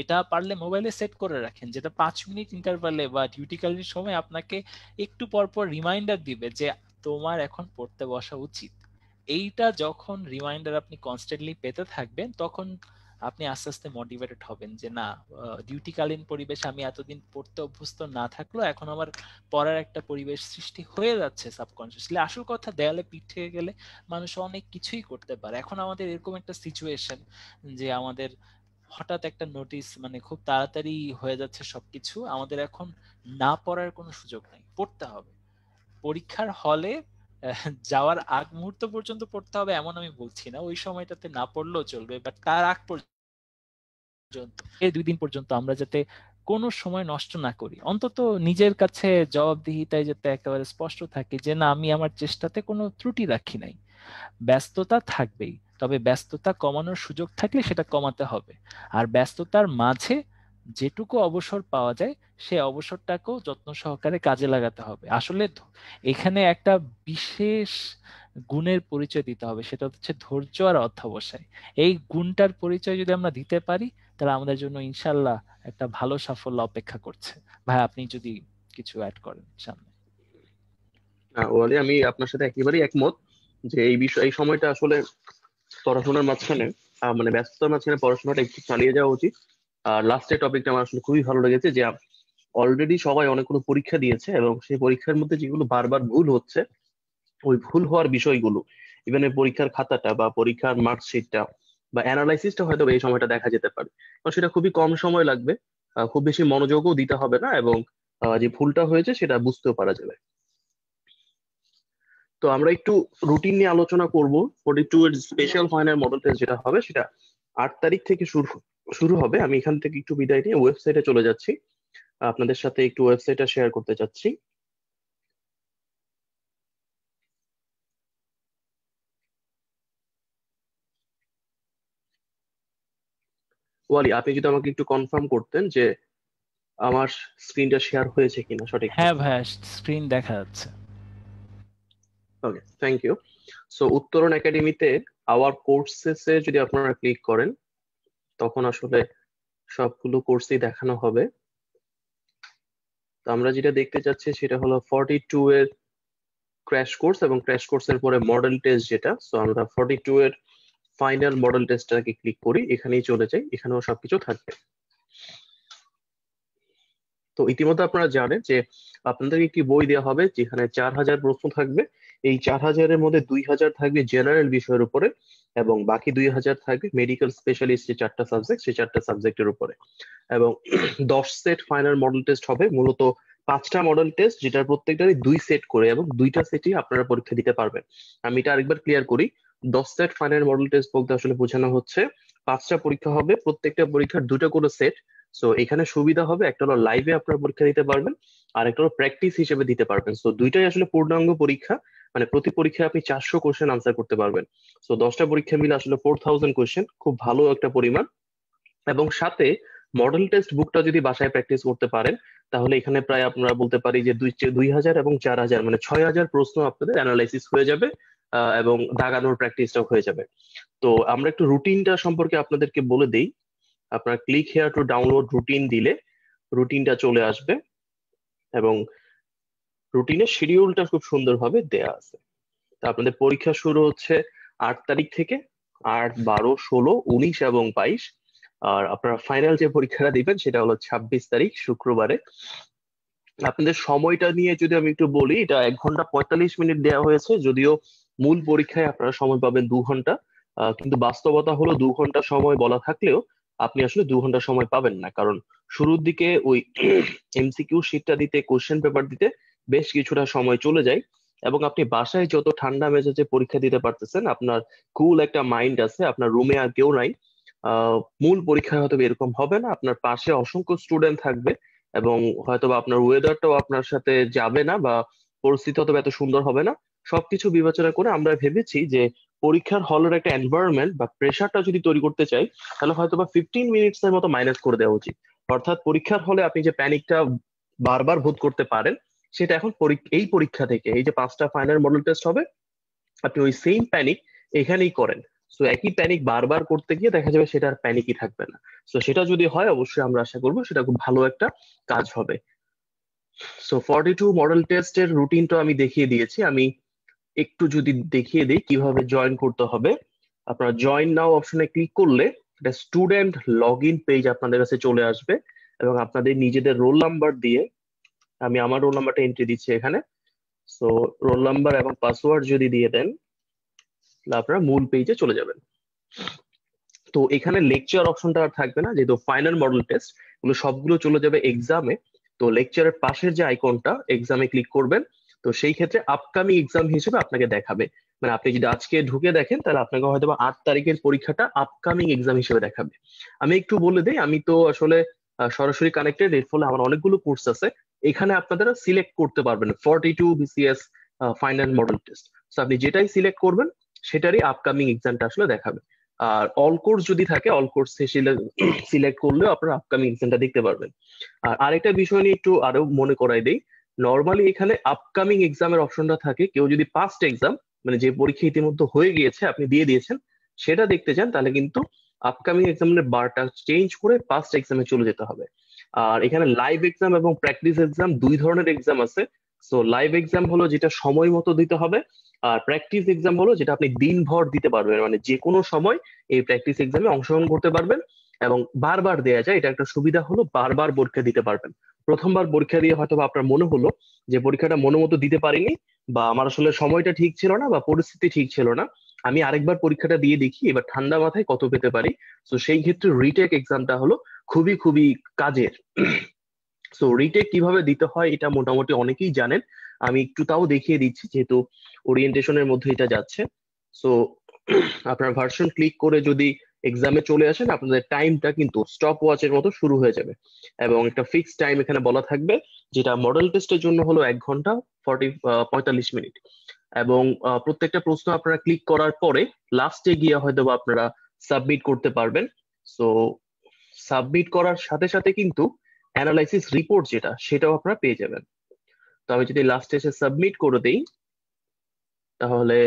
S2: এটা পারলে মোবাইলে সেট করে রাখেন, যেটা পাঁচ মিনিট ইন্টারভালে বা ডিউটিকালীন সময় আপনাকে একটু পর পর রিমাইন্ডার দিবে যে তোমার এখন পড়তে বসা উচিত। এইটা যখন রিমাইন্ডার আপনি কনস্ট্যান্টলি পেতে থাকবেন, তখন আপনি আস্তে আস্তে মোটিভেটেড হবেন যে না ডিউটিকালীন পরিবেশে আমি এতদিন পড়তে অভ্যস্ত না থাকলেও এখন আমার পড়ার একটা পরিবেশ সৃষ্টি হয়ে যাচ্ছে সাবকনসিয়াসলি আসল কথা, দেয়ালে পিঠে গেলে মানুষ অনেক কিছুই করতে পারে। এখন আমাদের এরকম একটা সিচুয়েশন যে আমাদের হঠাৎ একটা নোটিস মানে খুব তাড়াতাড়ি হয়ে যাচ্ছে সবকিছু, আমাদের এখন না পড়ার কোনো সুযোগ নেই। পড়তে হবে। পরীক্ষার হলে যাওয়ার আগ মুহূর্ত পর্যন্ত পড়তে হবে এমন আমি বলছি না। ওই সময়টাতে না পড়লেও চলবে বাট তার আগ পর্যন্ত এই দুই দিন পর্যন্ত আমরা যাতে কোনো সময় নষ্ট না করি। অন্তত নিজের কাছে জবাবদিহিতায় যাতে একেবারে স্পষ্ট থাকে যে, না, আমি আমার চেষ্টাতে কোনো ত্রুটি রাখি নাই। ব্যস্ততা থাকবেই, তবে ব্যস্ততা কমানোর সুযোগ থাকলে সেটা কমাতে হবে। আর ব্যস্ততার মাঝে যেটুকু অবসর পাওয়া যায়, সে অবসরটাকেও যত্ন সহকারে কাজে লাগাতে হবে। আসলে এখানে একটা বিশেষ গুণের পরিচয় দিতে হবে, সেটা হচ্ছে ধৈর্য আর অধ্যবসায়। এই গুণটার পরিচয় যদি আমরা দিতে পারি, তাহলে আমাদের জন্য ইনশাল্লাহ একটা ভালো সাফল্য অপেক্ষা করছে। ভাই, আপনি যদি কিছু অ্যাড করেন সামনে।
S1: ওয়ালি, আমি আপনার সাথে একেবারেই একমত যে এই বিষয়, এই সময়টা আসলে পড়াশোনার মাঝখানে মানে ব্যস্ততার মাঝখানে পড়াশোনাটা একটু চালিয়ে যাওয়া উচিত। আর লাস্টের টপিকটা আমার আসলে খুবই ভালো লেগেছে যে অলরেডি সবাই অনেকগুলো পরীক্ষা দিয়েছে এবং সেই পরীক্ষার মধ্যে যেগুলো বারবার ভুল হচ্ছে ওই ভুল হওয়ার বিষয়গুলো ইভেন পরীক্ষার খাতাটা বা পরীক্ষার মার্কশিটটা বা অ্যানালাইসিসটা হয়তো এই সময়টা দেখা যেতে পারে। কারণ সেটা খুবই কম সময় লাগবে খুব বেশি মনোযোগও দিতে হবে না এবং যে ভুলটা হয়েছে সেটা বুঝতেও পারা যাবে। তো আমরা একটু রুটিন নিয়ে আলোচনা করব। ফোর্টি টু এর স্পেশাল ফাইনাল মডেল টেস্ট যেটা হবে, সেটা আট তারিখ থেকে শুরু শুরু হবে। আমি এখান থেকে একটু বিদায় নিয়ে ওয়েবসাইটে চলে যাচ্ছি। আপনাদের সাথে একটু ওয়েবসাইটটা শেয়ার করতে চাচ্ছি। ওয়ালি আপনি যদি আমাকে একটু কনফার্ম করতেন যে আমার স্ক্রিনটা শেয়ার হয়েছে কিনা সঠিক
S2: হ্যাঁ ভাই স্ক্রিন দেখা যাচ্ছে।
S1: ওকে থ্যাংক ইউ সো উত্তরণ একাডেমিতে আওয়ার কোর্সেসে যদি আপনারা ক্লিক করেন তখন আসলে সবগুলো কোর্সই দেখানো হবে। তো আমরা যেটা দেখতে চাচ্ছি সেটা হলো ফর্টি টু এর ক্র্যাশ কোর্স এবং ক্র্যাশ কোর্সের পরে মডেল টেস্ট যেটা। সো আমরা ফর্টি টু এর ফাইনাল মডেল টেস্টটাকে ক্লিক করি, এখানেই চলে যাই, এখানেও সবকিছু থাকবে। তো ইতিমধ্যে আপনারা জানেন যে আপনাদেরকে একটি বই দেওয়া হবে, যেখানে চার হাজার প্রশ্ন থাকবে। এই চার হাজারের মধ্যে দুই হাজার থাকবে জেনারেল বিষয়ের উপরে এবং বাকি দুই হাজার থাকবে মেডিকেল স্পেশালিস্ট যে চারটা সাবজেক্ট সেই চারটা সাবজেক্টের উপরে। এবং দশ সেট ফাইনাল মডেল টেস্ট হবে। মূলত পাঁচটা মডেল টেস্ট যেটার প্রত্যেকটারই দুই সেট করে এবং দুইটা সেটই আপনারা পরীক্ষা দিতে পারবেন। আমি এটা আরেকবার ক্লিয়ার করি। দশ সেট ফাইনাল মডেল টেস্ট বলতে আসলে বোঝানো হচ্ছে। পাঁচটা পরীক্ষা হবে, প্রত্যেকটা পরীক্ষার দুটো করে সেট সো এখানে সুবিধা হবে, একটা হলো লাইভে আপনার পরীক্ষা দিতে পারবেন, আর একটা হলো প্র্যাকটিস হিসেবে দিতে পারবেন। সো দুইটাই আসলে পূর্ণাঙ্গ পরীক্ষা মানে প্রতি পরীক্ষায় আপনি চারশো কোশ্চেন আনসার করতে পারবেন। সো দশটা পরীক্ষা মিলে আসলে ফোর থাউজেন্ড কোশ্চেন খুব ভালো একটা পরিমাণ। এবং সাথে মডেল টেস্ট বুকটা যদি বাসায় প্র্যাকটিস করতে পারেন, তাহলে এখানে প্রায় আপনারা বলতে পারি যে দুই দুই হাজার এবং চার হাজার মানে ছয় হাজার প্রশ্ন আপনাদের অ্যানালাইসিস হয়ে যাবে। এবং দাগানোর প্র্যাকটিসটাও হয়ে যাবে। তো আমরা একটু রুটিনটা সম্পর্কে আপনাদেরকে বলে দেই। আপনার click here to download routine দিলে রুটিনটা চলে আসবে এবং রুটিনের শিডিউলটা খুব সুন্দরভাবে দেয়া আছে। তা আপনাদের পরীক্ষা শুরু হচ্ছে আট তারিখ থেকে আট, বারো, ষোলো, উনিশ এবং বাইশ। আর আপনারা ফাইনাল যে পরীক্ষাটা দিবেন সেটা হলো ছাব্বিশ তারিখ, শুক্রবারে। আপনাদের সময়টা নিয়ে যদি আমি একটু বলি, এটা এক ঘণ্টা পঁয়তাল্লিশ মিনিট দেওয়া হয়েছে। যদিও মূল পরীক্ষায় আপনারা সময় পাবেন দু ঘণ্টা। কিন্তু বাস্তবতা হলো দু ঘণ্টা সময় বলা থাকলেও আপনি আসলে দু ঘণ্টা সময় পাবেন না। কারণ শুরুর দিকে ওই এমসিকিউ শিটটা দিতে কোশ্চেন পেপার দিতে বেশ কিছুটা সময় চলে যায় এবং আপনি বাসায় যত ঠান্ডা মেজাজে পরীক্ষা দিতে পারতেছেন, আপনার কুল একটা মাইন্ড আছে, আপনার রুমে আর কেউ নাই মূল পরীক্ষায় হয়তো এরকম হবে না, আপনার পাশে অসংখ্য স্টুডেন্ট থাকবে এবং হয়তো বা আপনার ওয়েদারটাও আপনার সাথে যাবে না বা পরিস্থিতি হয়তো এত সুন্দর হবে না। সবকিছু বিবেচনা করে আমরা ভেবেছি যে পরীক্ষার হলের একটা এনভায়রনমেন্ট বা প্রেশারটা যদি তৈরি করতে চাই, তাহলে হয়তো বা ফিফটিন মিনিটস এর মতো মাইনাস করে দেওয়া উচিত। অর্থাৎ পরীক্ষার হলে আপনি যে প্যানিকটা বারবার বোধ করতে পারেন, সেটা এখন এই পরীক্ষা থেকে, এই যে পাঁচটা ফাইনাল মডেল টেস্ট হবে, আপনি ওই সেম প্যানিক এখানেই করেন। সো একই প্যানিক বারবার করতে গিয়ে দেখা যাবে সেটা আর প্যানিকই থাকবে না। সো সেটা যদি হয়, অবশ্যই আমরা আশা করব সেটা খুব ভালো একটা কাজ হবে। সো ফর্টি টু মডেল টেস্টের রুটিনটা আমি দেখিয়ে দিয়েছি। আমি একটু যদি দেখিয়ে দিই কীভাবে জয়েন করতে হবে। আপনারা জয়েন নাও অপশনে ক্লিক করলে একটা স্টুডেন্ট লগ ইন পেজ আপনাদের কাছে চলে আসবে এবং আপনাদের নিজেদের রোল নাম্বার দিয়ে আমি আমার রোল নাম্বারটা এন্ট্রি দিচ্ছি এখানে। সো রোল নাম্বার এবং পাসওয়ার্ড যদি দিয়ে দেন, তাহলে আপনারা মূল পেজে চলে যাবেন। তো এখানে লেকচার অপশনটা আর থাকবে না, যেহেতু ফাইনাল মডেল টেস্ট এগুলো সবগুলো চলে যাবে এক্সামে তো লেকচারের পাশের যে আইকনটা এক্সামে ক্লিক করবেন। তো সেই ক্ষেত্রে আপকামিং এক্সাম হিসেবে আপনাকে দেখাবে। মানে আপনি যদি আজকে ঢুকে দেখেন, তাহলে আপনাকে হয়তো বা আট তারিখের পরীক্ষাটা আপকামিং এক্সাম হিসেবে দেখাবে। আমি একটু বলে দিই, আমি তো আসলে সরাসরি কানেক্টেড এর ফলে আমার অনেকগুলো কোর্স আছে। এখানে আপনারা সিলেক্ট করতে পারবেন forty two BCS final model test তো আপনি যেটাই সিলেক্ট করবেন, সেটারই আপকামিং এক্সামটা আসলে দেখাবে। আর অল কোর্স যদি থাকে অল কোর্স সিলেক্ট করলেও আপনারা আপকামিং এক্সামটা দেখতে পারবেন। আর আরেকটা বিষয় নিয়ে একটু আরও মনে করাই দেই নর্মালি এখানে আপকামিং এক্সামের অপশনটা থাকে। কেউ যদি পাস্ট এক্সাম মানে যে পরীক্ষা ইতিমধ্যে হয়ে গিয়েছে, আপনি দিয়ে দিয়েছেন, সেটা দেখতে চান, তাহলে কিন্তু আপকামিং এক্সামের বারটা চেঞ্জ করে পাস্ট এক্সামে চলে যেতে হবে। আর এখানে লাইভ এক্সাম এবং প্র্যাকটিস এক্সাম দুই ধরনের এক্সাম আছে। সো লাইভ এক্সাম হলো যেটা সময় মতো দিতে হবে, আর প্র্যাকটিস এক্সাম হলো যেটা আপনি দিনভর দিতে পারবেন। মানে যে কোনো সময় এই প্র্যাকটিস এক্সামে অংশগ্রহণ করতে পারবেন এবং বারবার দেয়া যায়। এটা একটা সুবিধা হলো বারবার পরীক্ষা দিতে পারবেন। প্রথমবার পরীক্ষা দিয়ে হয়তো আপনার মনে হলো যে পরীক্ষাটা মনে মতো দিতে পারিনি বা আমার আসলে সময়টা ঠিক ছিল না বা পরিস্থিতি ঠিক ছিল না, আমি আরেকবার পরীক্ষাটা দিয়ে দেখি, এবার ঠান্ডা মাথায় কত পেতে পারি। তো সেই ক্ষেত্রে রিটেক এক্সামটা হলো খুবই খুবই কাজের। সো রিটেক কীভাবে দিতে হয় এটা মোটামুটি অনেকেই জানেন। আমি একটু তাও দেখিয়ে দিচ্ছি যেহেতু ওরিয়েন্টেশনের মধ্যে এটা যাচ্ছে। সো আপনার ভার্সন ক্লিক করে যদি এক্সামে চলে আসেন আপনাদের টাইমটা কিন্তু স্টপ ওয়াচের মতো শুরু হয়ে যাবে। এবং একটা ফিক্সড টাইম এখানে বলা থাকবে, যেটা মডেল টেস্টের জন্য হলো এক ঘণ্টা ফর্টি পঁয়তাল্লিশ মিনিট এবং প্রত্যেকটা প্রশ্ন আপনারা ক্লিক করার পরে লাস্টে গিয়ে হয়তো আপনারা সাবমিট করতে পারবেন। সো সাবমিট করার সাথে সাথে কিন্তু অ্যানালাইসিস রিপোর্ট যেটা, সেটাও আপনারা পেয়ে যাবেন। তো আমি যদি লাস্টে এসে সাবমিট করে দিই, তাহলে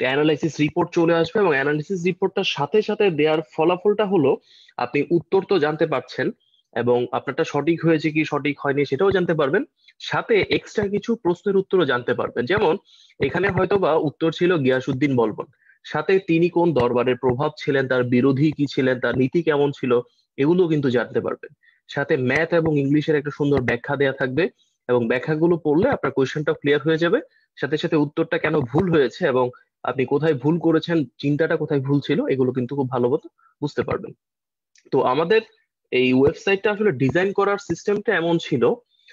S1: অ্যানালাইসিস রিপোর্ট চলে আসবে এবং অ্যানালাইসিস রিপোর্টটার সাথে সাথে দেওয়ার ফলাফলটা হলো, আপনি উত্তর তো জানতে পারছেন এবং আপনারটা সঠিক হয়েছে কি, সঠিক হয়নি সেটাও জানতে পারবেন। সাথে এক্সট্রা কিছু প্রশ্নের উত্তরও জানতে পারবেন। যেমন, এখানে হয়তো বা উত্তর ছিল গিয়াসুদ্দিন বলবন। সাথে তিনি কোন দরবারের প্রভাব ছিলেন, তার বিরোধী কি ছিলেন, তার নীতি কেমন ছিল, এগুলো কিন্তু জানতে পারবেন। সাথে ম্যাথ এবং ইংলিশের একটা সুন্দর ব্যাখ্যা দেওয়া থাকবে এবং ব্যাখ্যাগুলো পড়লে আপনার কোয়েশ্চেনটা ক্লিয়ার হয়ে যাবে। সাথে সাথে উত্তরটা কেন ভুল হয়েছে এবং আপনি কোথায় ভুল করেছেন, চিন্তাটা কোথায় ভুল ছিল, এগুলো কিন্তু খুব ভালো মতো বুঝতে পারবেন। তো আমাদের এই ওয়েবসাইটটা আসলে ডিজাইন করার সিস্টেমটা এমন ছিল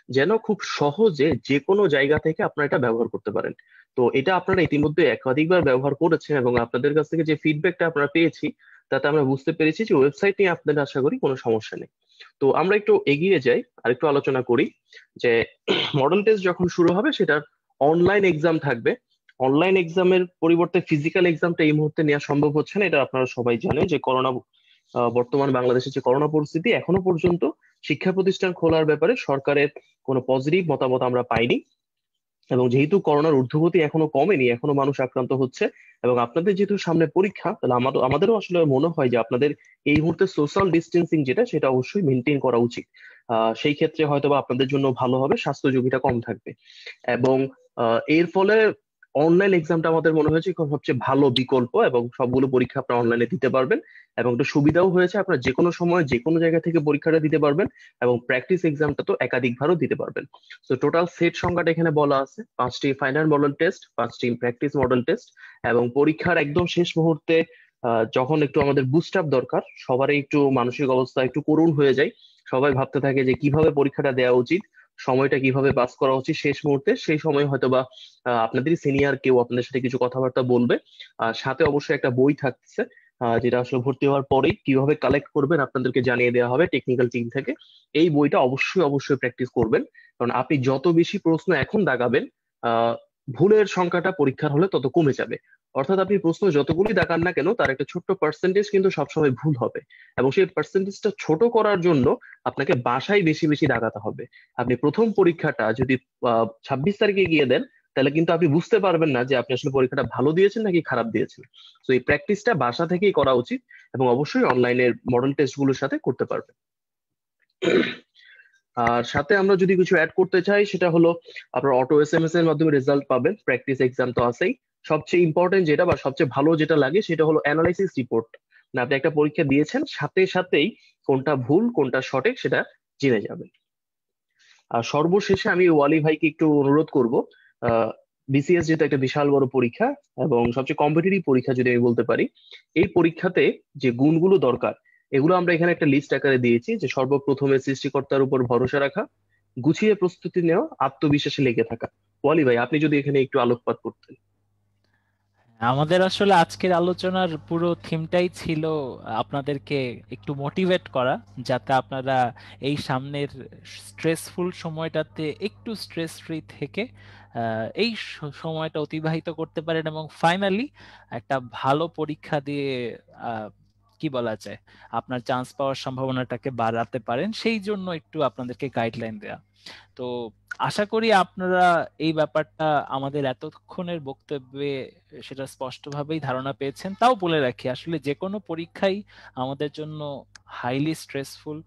S1: যেন খুব সহজে যে কোনো জায়গা থেকে আপনারা এটা ব্যবহার করতে পারেন। তো এটা আপনারা ইতিমধ্যে একাধিকবার ব্যবহার করেছেন এবং আপনাদের কাছ থেকে যে ফিডব্যাকটা আমরা পেয়েছি, তাতে আমরা বুঝতে পেরেছি যে ওয়েবসাইট নিয়ে আপনাদের আশা করি কোনো সমস্যা নেই। তো আমরা একটু এগিয়ে যাই আর একটু আলোচনা করি যে মডেল টেস্ট যখন শুরু হবে, সেটার অনলাইন এক্সাম থাকবে। অনলাইন এক্সামের পরিবর্তে ফিজিক্যাল এক্সামটা এই মুহূর্তে নেওয়া সম্ভব হচ্ছে না, এটা আপনারা সবাই জানেন যে করোনা বর্তমান বাংলাদেশের যে করোনা পরিস্থিতি এখনও পর্যন্ত শিক্ষা প্রতিষ্ঠান খোলার ব্যাপারে সরকারের কোনো পজিটিভ মতামত আমরা পাইনি এবং যেহেতু করোনার ঊর্ধ্বগতি এখনও কমেনি, এখনও মানুষ আক্রান্ত হচ্ছে এবং আপনাদের যেহেতু সামনে পরীক্ষা, তাহলে আমাদের, আমাদেরও আসলে মনে হয় যে আপনাদের এই মুহূর্তে সোশ্যাল ডিস্টেন্সিং যেটা, সেটা অবশ্যই মেনটেন করা উচিত। সেই ক্ষেত্রে হয়তো বা আপনাদের জন্য ভালো হবে স্বাস্থ্য ঝুঁকিটা কম থাকবে। এবং এর ফলে অনলাইন এক্সামটা আমাদের মনে হয়েছে সবচেয়ে ভালো বিকল্প এবং সবগুলো পরীক্ষা আপনারা অনলাইনে দিতে পারবেন এবং একটু সুবিধাও হয়েছে আপনারা যে কোনো সময় যে কোনো জায়গা থেকে পরীক্ষাটা দিতে পারবেন এবং প্র্যাকটিস এক্সামটা তো একাধিকবারও দিতে পারবেন। তো টোটাল সেট সংখ্যাটা এখানে বলা আছে। পাঁচটি ফাইনাল মডেল টেস্ট পাঁচটি প্র্যাকটিস মডেল টেস্ট এবং পরীক্ষার একদম শেষ মুহূর্তে যখন একটু আমাদের বুস্ট আপ দরকার, সবারই একটু মানসিক অবস্থা একটু করুণ হয়ে যায়। সবাই ভাবতে থাকে যে কীভাবে পরীক্ষাটা দেওয়া উচিত। সময়টা কীভাবে পাস করা উচিত শেষ মুহূর্তে, সেই সময় হয়তো বা আপনাদের সিনিয়র কেউ আপনাদের সাথে কিছু কথাবার্তা বলবে। আর সাথে অবশ্যই একটা বই থাকতেছে যেটা আসলে ভর্তি হওয়ার পরেই কীভাবে কালেক্ট করবেন আপনাদেরকে জানিয়ে দেওয়া হবে টেকনিক্যাল টিম থেকে। এই বইটা অবশ্যই অবশ্যই প্র্যাকটিস করবেন। কারণ আপনি যত বেশি প্রশ্ন এখন দাগাবেন ভুলের সংখ্যাটা পরীক্ষার হলে তত কমে যাবে। অর্থাৎ আপনি প্রশ্ন যতগুলি দেখান না কেন, তার একটা ছোট্ট পার্সেন্টেজ কিন্তু সবসময় ভুল হবে। এবং সেই পার্সেন্টেজটা ছোট করার জন্য আপনাকে বাসায় বেশি বেশি দাগাতে হবে। আপনি প্রথম পরীক্ষাটা যদি ছাব্বিশ তারিখে গিয়ে দেন, তাহলে কিন্তু আপনি বুঝতে পারবেন না যে আপনি আসলে পরীক্ষাটা ভালো দিয়েছেন নাকি খারাপ দিয়েছেন। তো এই প্র্যাকটিসটা বাসা থেকেই করা উচিত এবং অবশ্যই অনলাইনের মডেল টেস্টগুলোর সাথে করতে পারবেন। আর সাথে আমরা যদি কিছু অ্যাড করতে চাই, সেটা হলো আপনার অটো এস এম এস এর মাধ্যমে রেজাল্ট পাবেন। প্র্যাকটিস এক্সাম তো আছেই। সবচেয়ে ইম্পর্টেন্ট যেটা বা সবচেয়ে ভালো যেটা লাগে, সেটা হলো অ্যানালাইসিস রিপোর্ট না আপনি একটা পরীক্ষা দিয়েছেন, সাথে সাথেই কোনটা ভুল, কোনটা সঠিক, সেটা জেনে যাবেন। আর সর্বশেষে আমি ওয়ালি ভাইকে একটু অনুরোধ করব বিসিএস যেহেতু একটা বিশাল বড় পরীক্ষা এবং সবচেয়ে কম্পিটিটিভ পরীক্ষা যদি আমি বলতে পারি, এই পরীক্ষাতে যে গুণগুলো দরকার এগুলো আমরা এখানে একটা লিস্ট আকারে দিয়েছি যে সর্বপ্রথমে সৃষ্টিকর্তার উপর ভরসা রাখা, গুছিয়ে প্রস্তুতি নেওয়া, আত্মবিশ্বাসে লেগে থাকা। ওয়ালি ভাই, আপনি যদি এখানে একটু আলোকপাত করতেন।
S2: আমাদের আসলে আজকের আলোচনার পুরো থিমটাই ছিল আপনাদেরকে একটু মোটিভেট করা, যাতে আপনারা এই সামনের স্ট্রেসফুল সময়টাতে একটু স্ট্রেস ফ্রি থেকে এই সময়টা অতিবাহিত করতে পারেন এবং ফাইনালি একটা ভালো পরীক্ষা দিয়ে কি বলা যায়। আপনার চান্স পাওয়ার সম্ভাবনাটাকে বাড়াতে পারেন, সেই জন্য একটু আপনাদেরকে গাইডলাইন দেয়া। তো আশা করি আপনারা এই ব্যাপারটা আমাদের এতক্ষণের বক্তব্যে সেটা স্পষ্টভাবেই ধারণা পেয়েছেন। তাও বলে রাখি, আসলে যে কোনো পরীক্ষাই আমাদের জন্য হাইলি স্ট্রেসফুল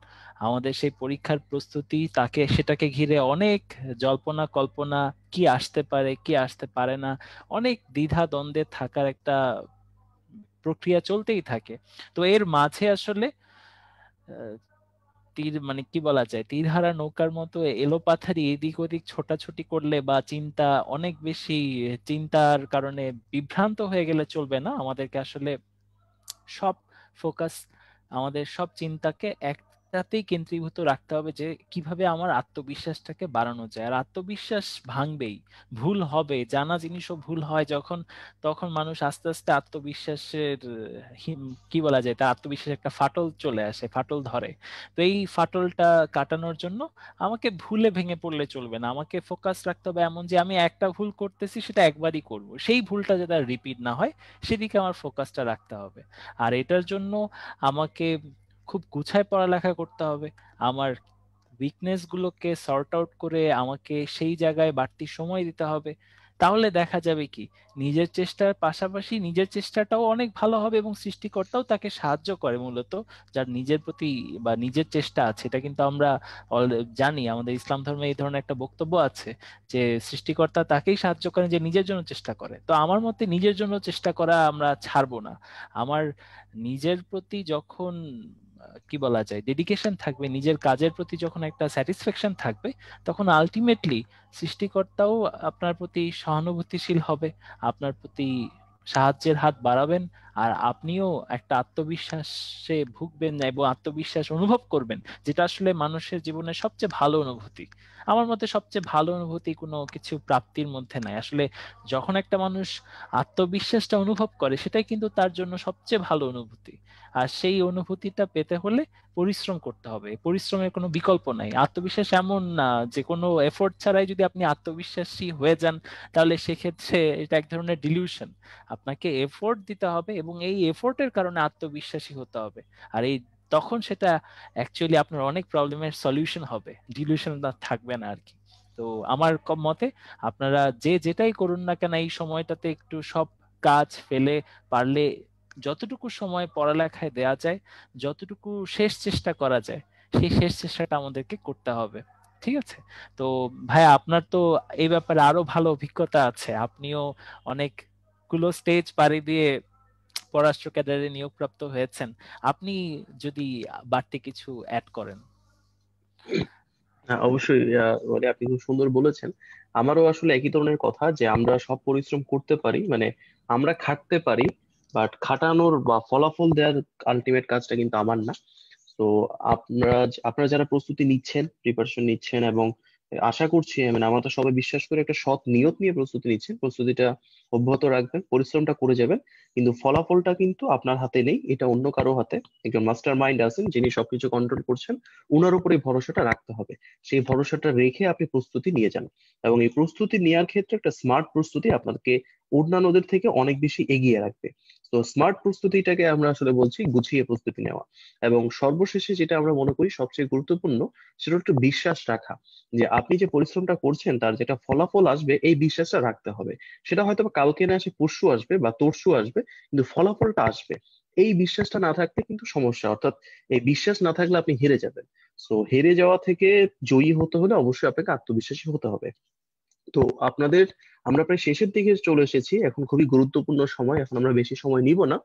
S2: আমাদের সেই পরীক্ষার প্রস্তুতি তাকে, সেটাকে ঘিরে অনেক জল্পনা কল্পনা, কি আসতে পারে, কি আসতে পারে না, অনেক দ্বিধা দ্বন্দ্বে থাকার একটা প্রক্রিয়া চলতেই থাকে। তো এর মাঝে আসলে তীর মানে কি বলা যায়? তীরহারা নৌকার মতো এলোপাথারি এদিক ওদিক ছোটাছুটি করলে বা চিন্তা অনেক বেশি, চিন্তার কারণে বিভ্রান্ত হয়ে গেলে চলবে না। আমাদেরকে আসলে সব ফোকাস আমাদের সব চিন্তাকে এক তাতেই কেন্দ্রীভূত রাখতে হবে যে কীভাবে আমার আত্মবিশ্বাসটাকে বাড়ানো যায়। আর আত্মবিশ্বাস ভাঙবেই, ভুল হবে, জানা জিনিসও ভুল হয় যখন, তখন মানুষ আস্তে আস্তে আত্মবিশ্বাসের কি বলা যায়, তার আত্মবিশ্বাস একটা ফাটল চলে আসে, ফাটল ধরে। তো এই ফাটলটা কাটানোর জন্য আমাকে ভুলে ভেঙে পড়লে চলবে না। আমাকে ফোকাস রাখতে হবে এমন যে আমি একটা ভুল করতেছি, সেটা একবারই করব। সেই ভুলটা যাতে রিপিট না হয়, সেদিকে আমার ফোকাসটা রাখতে হবে। আর এটার জন্য আমাকে খুব গুছায় পড়ালেখা করতে হবে। আমার উইকনেস গুলোকে সর্ট আউট করে আমাকে সেই জায়গায় বাড়তি সময় দিতে হবে। তাহলে দেখা যাবে কি, নিজের চেষ্টার পাশাপাশি নিজের চেষ্টাটাও অনেক ভালো হবে এবং সৃষ্টিকর্তাও তাকে সাহায্য করে মূলত, যার নিজের প্রতি বা নিজের চেষ্টা আছে। এটা কিন্তু আমরা জানি, আমাদের ইসলাম ধর্মে এই ধরনের একটা বক্তব্য আছে যে সৃষ্টিকর্তা তাকেই সাহায্য করেন যে নিজের জন্য চেষ্টা করে। তো আমার মতে নিজের জন্য চেষ্টা করা আমরা ছাড়বো না। আমার নিজের প্রতি যখন কি বলা যায় ডেডিকেশন থাকবে, নিজের কাজের প্রতি যখন একটা স্যাটিসফ্যাকশন থাকবে, তখন আলটিমেটলি সৃষ্টিকর্তাও আপনার প্রতি সহানুভূতিশীল হবে, আপনার প্রতি সাহায্যের হাত বাড়াবেন আর আপনিও একটা আত্মবিশ্বাসে ভুগবেন না এবং আত্মবিশ্বাস অনুভব করবেন, যেটা আসলে মানুষের জীবনের সবচেয়ে ভালো অনুভূতি। আমার মতে সবচেয়ে ভালো অনুভূতি কোনো কিছু প্রাপ্তির মধ্যে নাই। আসলে যখন একটা মানুষ আত্মবিশ্বাসটা অনুভব করে, সেটাই কিন্তু তার জন্য সবচেয়ে ভালো অনুভূতি। আর সেই অনুভূতিটা পেতে হলে পরিশ্রম করতে হবে। পরিশ্রমের কোনো বিকল্প নাই। আত্মবিশ্বাস এমন না যে কোনো এফোর্ট ছাড়াই যদি আপনি আত্মবিশ্বাসী হয়ে যান, তাহলে সেক্ষেত্রে এটা এক ধরনের ডিলিউশন আপনাকে এফোর্ট দিতে হবে এবং এই এফোর্টের কারণে আত্মবিশ্বাসী হতে হবে। আর এই তখন সেটা অ্যাকচুয়ালি আপনার অনেক প্রবলেমের সলিউশন হবে। ডিলিউশন থাকবে না আর কি তো আমার মতে আপনারা যে যেটাই করুন না কেন এই সময়টাতে একটু সব কাজ ফেলে পারলে যতটুকু সময় পড়ালেখায় দেয়া যায়, যতটুকু শেষ চেষ্টা করা যায়, সেই শেষ চেষ্টাটা আমাদেরকে করতে হবে। ঠিক আছে? তো ভাই, আপনার তো এই ব্যাপারে আরও ভালো অভিজ্ঞতা আছে। আপনিও অনেকগুলো স্টেজ পাড়ি দিয়ে পররাষ্ট্র ক্যাডারে নিয়োগপ্রাপ্ত হয়েছেন, আপনি যদি বাড়তি কিছু অ্যাড করেন।
S1: হ্যাঁ অবশ্যই মানে আপনি খুব সুন্দর বলেছেন। আমারও আসলে একই ধরনের কথা যে আমরা সব পরিশ্রম করতে পারি মানে আমরা খাটতে পারি বাট খাটানোর বা ফলাফল দেওয়ার আলটিমেট কাজটা কিন্তু আমার না। তো আপনারা আপনারা যারা প্রস্তুতি নিচ্ছেন প্রিপারেশন নিচ্ছেন এবং আশা করছি মানে আমরা তো সবাই বিশ্বাস করে একটা সৎ নিয়ত নিয়ে প্রস্তুতি নিচ্ছেন প্রস্তুতিটা অব্যাহত রাখবেন, পরিশ্রমটা করে যাবেন, কিন্তু ফলাফলটা কিন্তু আপনার হাতে নেই, এটা অন্য কারও হাতে। একজন মাস্টার মাইন্ড আছেন, যিনি সবকিছু কন্ট্রোল করছেন ওনার উপরে ভরসাটা রাখতে হবে। সেই ভরসাটা রেখে আপনি প্রস্তুতি নিয়ে যান। এবং এই প্রস্তুতি নেওয়ার ক্ষেত্রে একটা স্মার্ট প্রস্তুতি আপনাকে অন্যান্যদের থেকে অনেক বেশি এগিয়ে রাখবে। তো স্মার্ট প্রস্তুতিটাকে আমরা আসলে বলছি গুছিয়ে প্রস্তুতি নেওয়া। এবং সর্বশেষে যেটা আমরা মনে করি সবচেয়ে গুরুত্বপূর্ণ, সেটা একটু বিশ্বাস রাখা। যে আপনি যে পরিশ্রমটা করছেন, তার যেটা ফলাফল আসবে, এই বিশ্বাসটা রাখতে হবে। সেটা হয়তো কালকে না আসে পরশু আসবে বা তরশু আসবে, কিন্তু ফলাফলটা আসবে। এই বিশ্বাসটা না থাকলে কিন্তু সমস্যা। অর্থাৎ এই বিশ্বাস না থাকলে আপনি হেরে যাবেন। সো হেরে যাওয়া থেকে জয়ী হতে হলে অবশ্যই আপনাকে আত্মবিশ্বাসী হতে হবে। তো আপনাদের, আমরা প্রায় শেষের দিকে চলে এসেছি, এখন খুবই গুরুত্বপূর্ণ সময়, এখন আমরা বেশি সময় নিব না।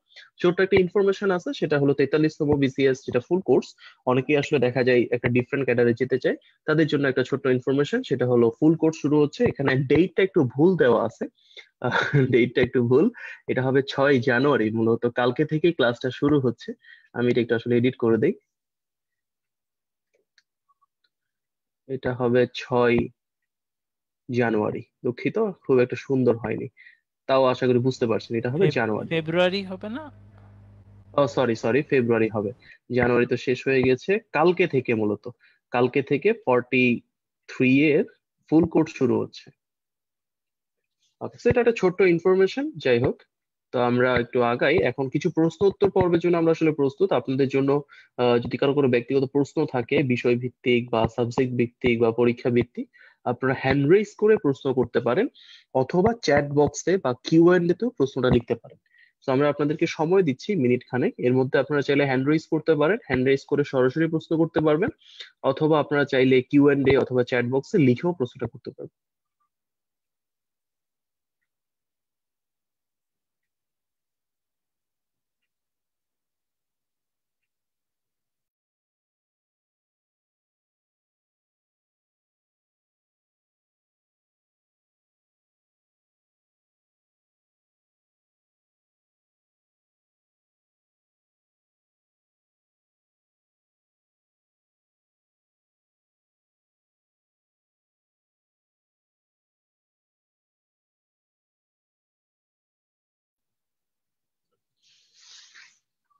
S1: ছোট্ট একটা ইনফরমেশন আছে, সেটা হলো তেতাল্লিশতম বিসিএস যেটা ফুল কোর্স অনেকেই আসলে দেখা যায় একটা ডিফারেন্ট ক্যাডারে যেতে চায়, তাদের জন্য একটা ছোট্ট ইনফরমেশন সেটা হলো ফুল কোর্স শুরু হচ্ছে, এখানে ডেটটা একটু ভুল দেওয়া আছে ডেটটা একটু ভুল, এটা হবে ছয় জানুয়ারি, মূলত কালকে থেকে ক্লাসটা শুরু হচ্ছে, আমি এটা একটু আসলে এডিট করে দেই। এটা হবে ছয় জানুয়ারি। দুঃখিত খুব একটা সুন্দর হয়নি। তাও আশা করি বুঝতে পারছেন এটা হবে জানুয়ারি।
S2: ফেব্রুয়ারি হবে না?
S1: ও সরি সরি ফেব্রুয়ারি হবে। জানুয়ারি তো শেষ হয়ে গেছে। কালকে থেকে মূলত। কালকে থেকে ফর্টি থ্রি এর ফুল কোর্স শুরু হচ্ছে। সেটা একটা ছোট্ট ইনফরমেশন যাই হোক। তো আমরা একটু আগাই। এখন কিছু প্রশ্ন উত্তর পর্বের জন্য আমরা আসলে প্রস্তুত। আপনাদের জন্য যদি কারও কোনো ব্যক্তিগত প্রশ্ন থাকে বিষয় ভিত্তিক বা সাবজেক্ট ভিত্তিক বা পরীক্ষা ভিত্তিক আপনারা হ্যান্ড রেজ করে প্রশ্ন করতে পারেন অথবা চ্যাট বক্সে বা কিউ এন তেও প্রশ্নটা লিখতে পারেন। তো আমরা আপনাদেরকে সময় দিচ্ছি মিনিট খানেক। এর মধ্যে আপনারা চাইলে হ্যান্ড রেজ করতে পারেন। হ্যান্ড রেজ করে সরাসরি প্রশ্ন করতে পারবেন। অথবা আপনারা চাইলে কিউ এন্ড এ অথবা চ্যাট বক্সে লিখেও প্রশ্নটা করতে পারবেন।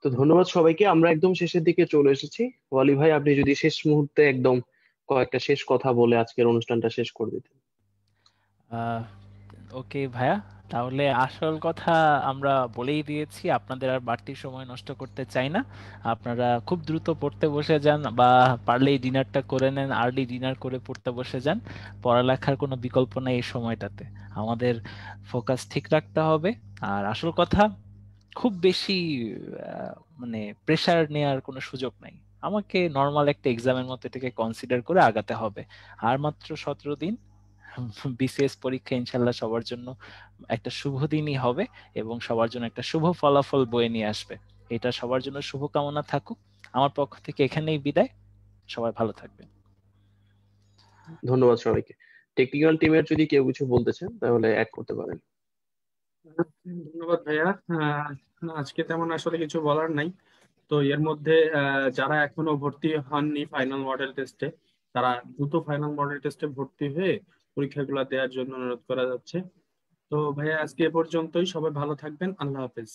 S1: তো ধন্যবাদ সবাইকে। আমরা একদম শেষের দিকে চলে এসেছি। ওয়ালি ভাই, আপনি যদি শেষ মুহূর্তে একদম কয়েকটা শেষ কথা বলে আজকের অনুষ্ঠানটা শেষ করে দিতেন।
S2: ওকে ভাইয়া, তাহলে আসল কথা আমরা বলেই দিয়েছি, আপনাদের আর বাড়তি সময় নষ্ট করতে চাই না। আপনারা খুব দ্রুত পড়তে বসে যান বা পারলেই ডিনারটা করে নেন, আর্লি ডিনার করে পড়তে বসে যান। পড়ালেখার কোনো বিকল্প নেই এই সময়টাতে। আমাদের ফোকাস ঠিক রাখতে হবে। আর আসল কথা খুব বেশি মানে প্রেশার নেওয়ার কোনো সুযোগ নাই। আমাকে নর্মাল একটা এক্সামের মতো এটাকে কনসিডার করে আগাতে হবে। আর মাত্র সতেরো দিন বিসিএস পরীক্ষা ইনশাল্লাহ সবার জন্য একটা শুভ দিনই হবে এবং সবার জন্য একটা শুভ ফলাফল বয়ে নিয়ে আসবে। এটা সবার জন্য শুভকামনা থাকুক। আমার পক্ষ থেকে এখানেই বিদায়। সবাই ভালো থাকবেন।
S1: ধন্যবাদ সবাইকে। টেকনিক্যাল টিমের যদি কেউ কিছু বলতে চান, তাহলে অ্যাড করতে পারেন।
S3: ধন্যবাদ ভাইয়া। আজকে তেমন আসলে কিছু বলার নাই। তো এর মধ্যে যারা এখনও ভর্তি হননি ফাইনাল মডেল টেস্টে তারা দ্রুত ফাইনাল মডেল টেস্টে ভর্তি হয়ে পরীক্ষাগুলো দেওয়ার জন্য অনুরোধ করা যাচ্ছে। তো ভাইয়া, আজকে এ পর্যন্তই। সবাই ভালো থাকবেন। আল্লাহ হাফেজ।